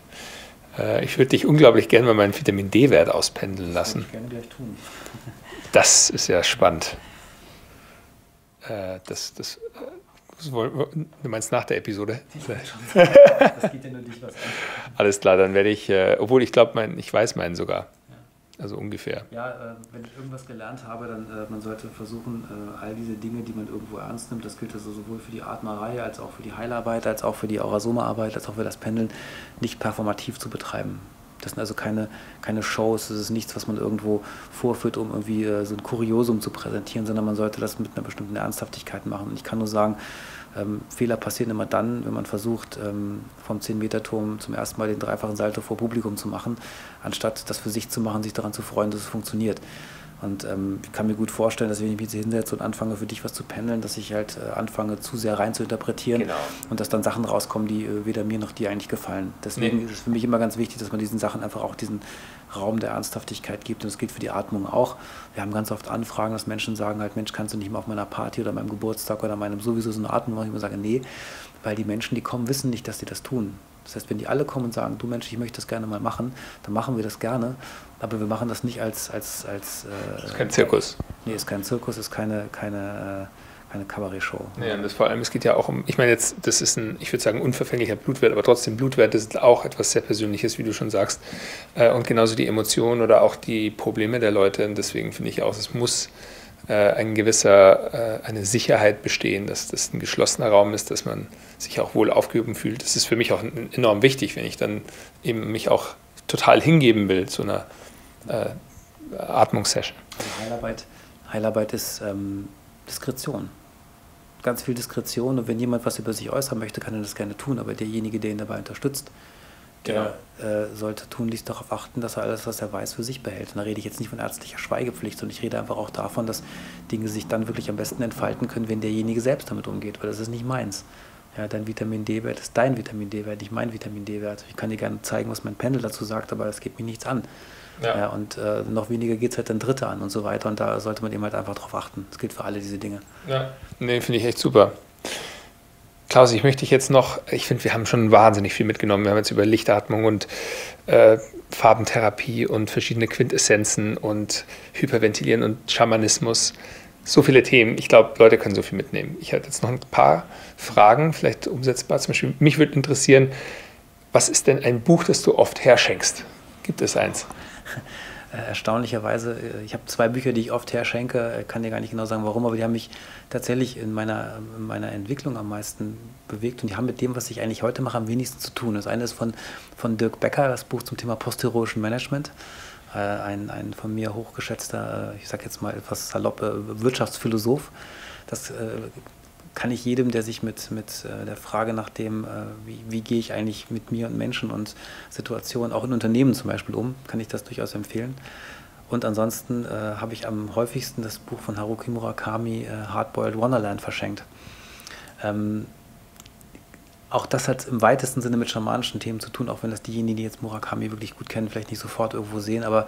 äh, ich würde dich unglaublich gerne mal meinen Vitamin D-Wert auspendeln lassen. Das würde ich gerne gleich tun. Das ist ja spannend. Äh, das, das, du meinst nach der Episode? Das geht ja nur dich was an. Alles klar, dann werde ich, äh, obwohl ich glaube, ich weiß meinen sogar. Also ungefähr. Ja, wenn ich irgendwas gelernt habe, dann man sollte versuchen, all diese Dinge, die man irgendwo ernst nimmt, das gilt also sowohl für die Atmerei als auch für die Heilarbeit, als auch für die Aurasoma-Arbeit, als auch für das Pendeln, nicht performativ zu betreiben. Das sind also keine, keine Shows, das ist nichts, was man irgendwo vorführt, um irgendwie äh, so ein Kuriosum zu präsentieren, sondern man sollte das mit einer bestimmten Ernsthaftigkeit machen. Und ich kann nur sagen, ähm, Fehler passieren immer dann, wenn man versucht, ähm, vom 10-Meter-Turm zum ersten Mal den dreifachen Salto vor Publikum zu machen, anstatt das für sich zu machen, sich daran zu freuen, dass es funktioniert. Und ähm, ich kann mir gut vorstellen, dass wenn ich mich hinsetze und anfange, für dich was zu pendeln, dass ich halt äh, anfange, zu sehr rein zu interpretieren genau. und dass dann Sachen rauskommen, die äh, weder mir noch dir eigentlich gefallen. Deswegen nee. ist es für mich immer ganz wichtig, dass man diesen Sachen einfach auch diesen Raum der Ernsthaftigkeit gibt. Und das gilt für die Atmung auch. Wir haben ganz oft Anfragen, dass Menschen sagen halt, Mensch, kannst du nicht mal auf meiner Party oder meinem Geburtstag oder meinem sowieso so eine Atmung machen? Ich immer sage, nee, weil die Menschen, die kommen, wissen nicht, dass sie das tun. Das heißt, wenn die alle kommen und sagen, du Mensch, ich möchte das gerne mal machen, dann machen wir das gerne. Aber wir machen das nicht als. als, als äh, das ist kein Zirkus. Nee, ist kein Zirkus, ist keine, keine, äh, keine Kabarett-Show. Nee, und das vor allem, es geht ja auch um, ich meine jetzt, das ist ein, ich würde sagen, unverfänglicher Blutwert, aber trotzdem Blutwert ist auch etwas sehr Persönliches, wie du schon sagst. Äh, und genauso die Emotionen oder auch die Probleme der Leute. Und deswegen finde ich auch, es muss ein gewisser, eine Sicherheit bestehen, dass das ein geschlossener Raum ist, dass man sich auch wohl aufgehoben fühlt. Das ist für mich auch enorm wichtig, wenn ich dann eben mich auch total hingeben will zu einer äh, Atmungssession. Also Heilarbeit, Heilarbeit ist ähm, Diskretion. Ganz viel Diskretion und wenn jemand was über sich äußern möchte, kann er das gerne tun, aber derjenige, der ihn dabei unterstützt, der genau. äh, sollte tunlichst darauf achten, dass er alles, was er weiß, für sich behält. Und da rede ich jetzt nicht von ärztlicher Schweigepflicht, sondern ich rede einfach auch davon, dass Dinge sich dann wirklich am besten entfalten können, wenn derjenige selbst damit umgeht, weil das ist nicht meins. Ja, dein Vitamin D-Wert ist dein Vitamin D-Wert, nicht mein Vitamin D-Wert. Ich kann dir gerne zeigen, was mein Pendel dazu sagt, aber das geht mir nichts an. Ja. ja und äh, noch weniger geht es halt dann Dritte an und so weiter. Und da sollte man eben halt einfach drauf achten. Das gilt für alle diese Dinge. Ja, nee, finde ich echt super. Klaus, ich möchte dich jetzt noch, ich finde, wir haben schon wahnsinnig viel mitgenommen. Wir haben jetzt über Lichtatmung und äh, Farbentherapie und verschiedene Quintessenzen und Hyperventilieren und Schamanismus. So viele Themen. Ich glaube, Leute können so viel mitnehmen. Ich hatte jetzt noch ein paar Fragen, vielleicht umsetzbar. Zum Beispiel, mich würde interessieren, was ist denn ein Buch, das du oft herschenkst? Gibt es eins? Äh, erstaunlicherweise, äh, ich habe zwei Bücher, die ich oft herschenke, äh, kann dir gar nicht genau sagen, warum, aber die haben mich tatsächlich in meiner, in meiner Entwicklung am meisten bewegt und die haben mit dem, was ich eigentlich heute mache, am wenigsten zu tun. Das eine ist von, von Dirk Becker, das Buch zum Thema postheroischen Management. Ein, ein von mir hochgeschätzter, ich sage jetzt mal etwas saloppe Wirtschaftsphilosoph. Das kann ich jedem, der sich mit, mit äh, der Frage nach dem, äh, wie, wie gehe ich eigentlich mit mir und Menschen und Situationen, auch in Unternehmen zum Beispiel um, kann ich das durchaus empfehlen. Und ansonsten äh, habe ich am häufigsten das Buch von Haruki Murakami, äh, Hardboiled Wonderland, verschenkt. Ähm, auch das hat im weitesten Sinne mit schamanischen Themen zu tun, auch wenn das diejenigen, die jetzt Murakami wirklich gut kennen, vielleicht nicht sofort irgendwo sehen. Aber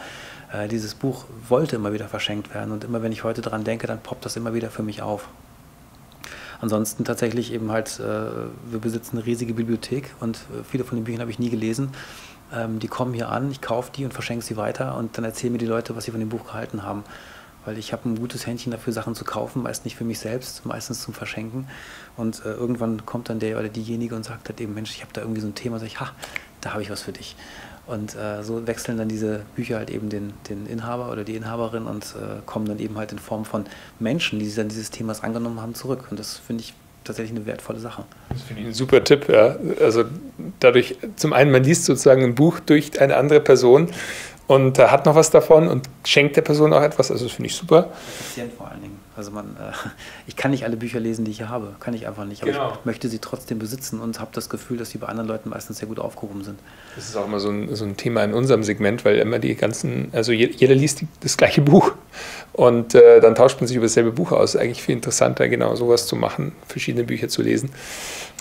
äh, dieses Buch wollte immer wieder verschenkt werden. Und immer wenn ich heute daran denke, dann poppt das immer wieder für mich auf. Ansonsten tatsächlich eben halt, äh, wir besitzen eine riesige Bibliothek und äh, viele von den Büchern habe ich nie gelesen. Ähm, die kommen hier an, ich kaufe die und verschenke sie weiter und dann erzählen mir die Leute, was sie von dem Buch gehalten haben. Weil ich habe ein gutes Händchen dafür, Sachen zu kaufen, meist nicht für mich selbst, meistens zum Verschenken. Und äh, irgendwann kommt dann der oder diejenige und sagt halt eben, Mensch, ich habe da irgendwie so ein Thema, sag ich, ha, da habe ich was für dich. Und äh, so wechseln dann diese Bücher halt eben den, den Inhaber oder die Inhaberin und äh, kommen dann eben halt in Form von Menschen, die sich dann dieses Themas angenommen haben, zurück. Und das finde ich tatsächlich eine wertvolle Sache. Das finde ich ein super Tipp, ja. Also dadurch, zum einen, man liest sozusagen ein Buch durch eine andere Person und äh, hat noch was davon und schenkt der Person auch etwas. Also das finde ich super. Effizient vor allen Dingen. Also man, äh, ich kann nicht alle Bücher lesen, die ich hier habe, kann ich einfach nicht. Aber genau. ich möchte sie trotzdem besitzen und habe das Gefühl, dass sie bei anderen Leuten meistens sehr gut aufgehoben sind. Das ist auch immer so ein, so ein Thema in unserem Segment, weil immer die ganzen, also jeder liest das gleiche Buch und äh, dann tauscht man sich über dasselbe Buch aus. Eigentlich viel interessanter, genau sowas zu machen, verschiedene Bücher zu lesen.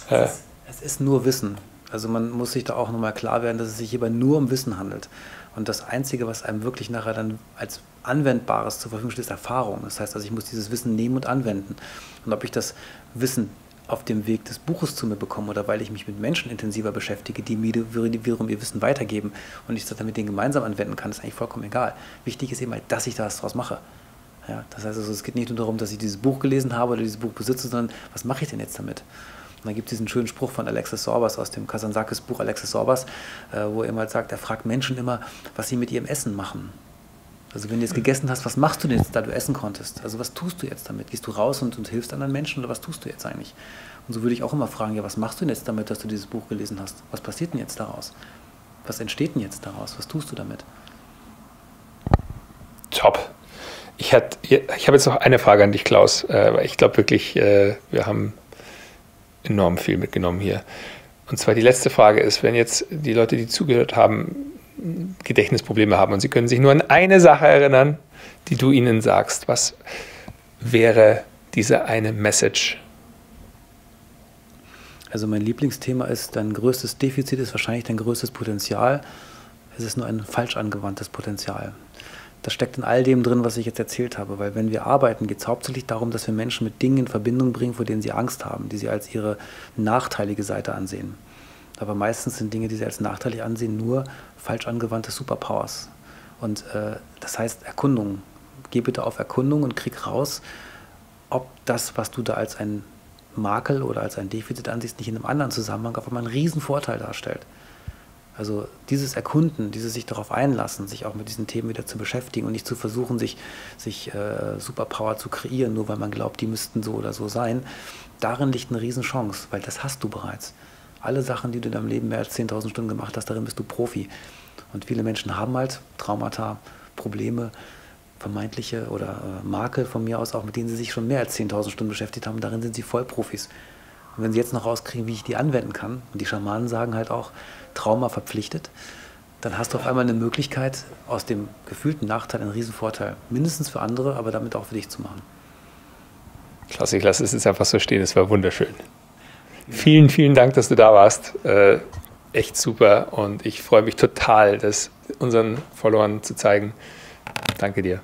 Äh, es ist nur Wissen. Also man muss sich da auch nochmal klar werden, dass es sich hierbei nur um Wissen handelt. Und das Einzige, was einem wirklich nachher dann als Anwendbares zur Verfügung steht, ist Erfahrung. Das heißt also, ich muss dieses Wissen nehmen und anwenden. Und ob ich das Wissen auf dem Weg des Buches zu mir bekomme oder weil ich mich mit Menschen intensiver beschäftige, die mir wiederum ihr Wissen weitergeben und ich das dann mit denen gemeinsam anwenden kann, ist eigentlich vollkommen egal. Wichtig ist eben halt, dass ich da was draus mache. Ja, das heißt also, es geht nicht nur darum, dass ich dieses Buch gelesen habe oder dieses Buch besitze, sondern was mache ich denn jetzt damit? Und dann gibt es diesen schönen Spruch von Alexis Sorbas aus dem Kasansakis Buch Alexis Sorbas, äh, wo er immer sagt, er fragt Menschen immer, was sie mit ihrem Essen machen. Also wenn du jetzt gegessen hast, was machst du denn jetzt, da du essen konntest? Also was tust du jetzt damit? Gehst du raus und, und hilfst anderen Menschen oder was tust du jetzt eigentlich? Und so würde ich auch immer fragen, ja, was machst du denn jetzt damit, dass du dieses Buch gelesen hast? Was passiert denn jetzt daraus? was entsteht denn jetzt daraus? Was tust du damit? Top. Ich, ich habe jetzt noch eine Frage an dich, Klaus. Äh, ich glaube wirklich, äh, wir haben enorm viel mitgenommen hier. Und zwar die letzte Frage ist, wenn jetzt die Leute, die zugehört haben, Gedächtnisprobleme haben und sie können sich nur an eine Sache erinnern, die du ihnen sagst, was wäre diese eine Message? Also mein Lieblingsthema ist, dein größtes Defizit ist wahrscheinlich dein größtes Potenzial. Es ist nur ein falsch angewandtes Potenzial. Das steckt in all dem drin, was ich jetzt erzählt habe, weil wenn wir arbeiten, geht es hauptsächlich darum, dass wir Menschen mit Dingen in Verbindung bringen, vor denen sie Angst haben, die sie als ihre nachteilige Seite ansehen. Aber meistens sind Dinge, die sie als nachteilig ansehen, nur falsch angewandte Superpowers. Und äh, das heißt Erkundung. Geh bitte auf Erkundung und krieg raus, ob das, was du da als ein Makel oder als ein Defizit ansiehst, nicht in einem anderen Zusammenhang auf einmal einen riesen Vorteil darstellt. Also dieses Erkunden, dieses sich darauf einlassen, sich auch mit diesen Themen wieder zu beschäftigen und nicht zu versuchen, sich, sich äh, Superpower zu kreieren, nur weil man glaubt, die müssten so oder so sein, darin liegt eine Riesenchance, weil das hast du bereits. Alle Sachen, die du in deinem Leben mehr als 10.000 Stunden gemacht hast, darin bist du Profi. Und viele Menschen haben halt Traumata, Probleme, vermeintliche oder äh, Makel von mir aus auch, mit denen sie sich schon mehr als 10.000 Stunden beschäftigt haben. Darin sind sie Vollprofis. Und wenn sie jetzt noch rauskriegen, wie ich die anwenden kann, und die Schamanen sagen halt auch, Trauma verpflichtet, dann hast du auf einmal eine Möglichkeit, aus dem gefühlten Nachteil einen Riesenvorteil, mindestens für andere, aber damit auch für dich zu machen. Klasse, ich lasse es jetzt einfach so stehen, es war wunderschön. Vielen, vielen Dank, dass du da warst. Äh, echt super und ich freue mich total, das unseren Followern zu zeigen. Danke dir.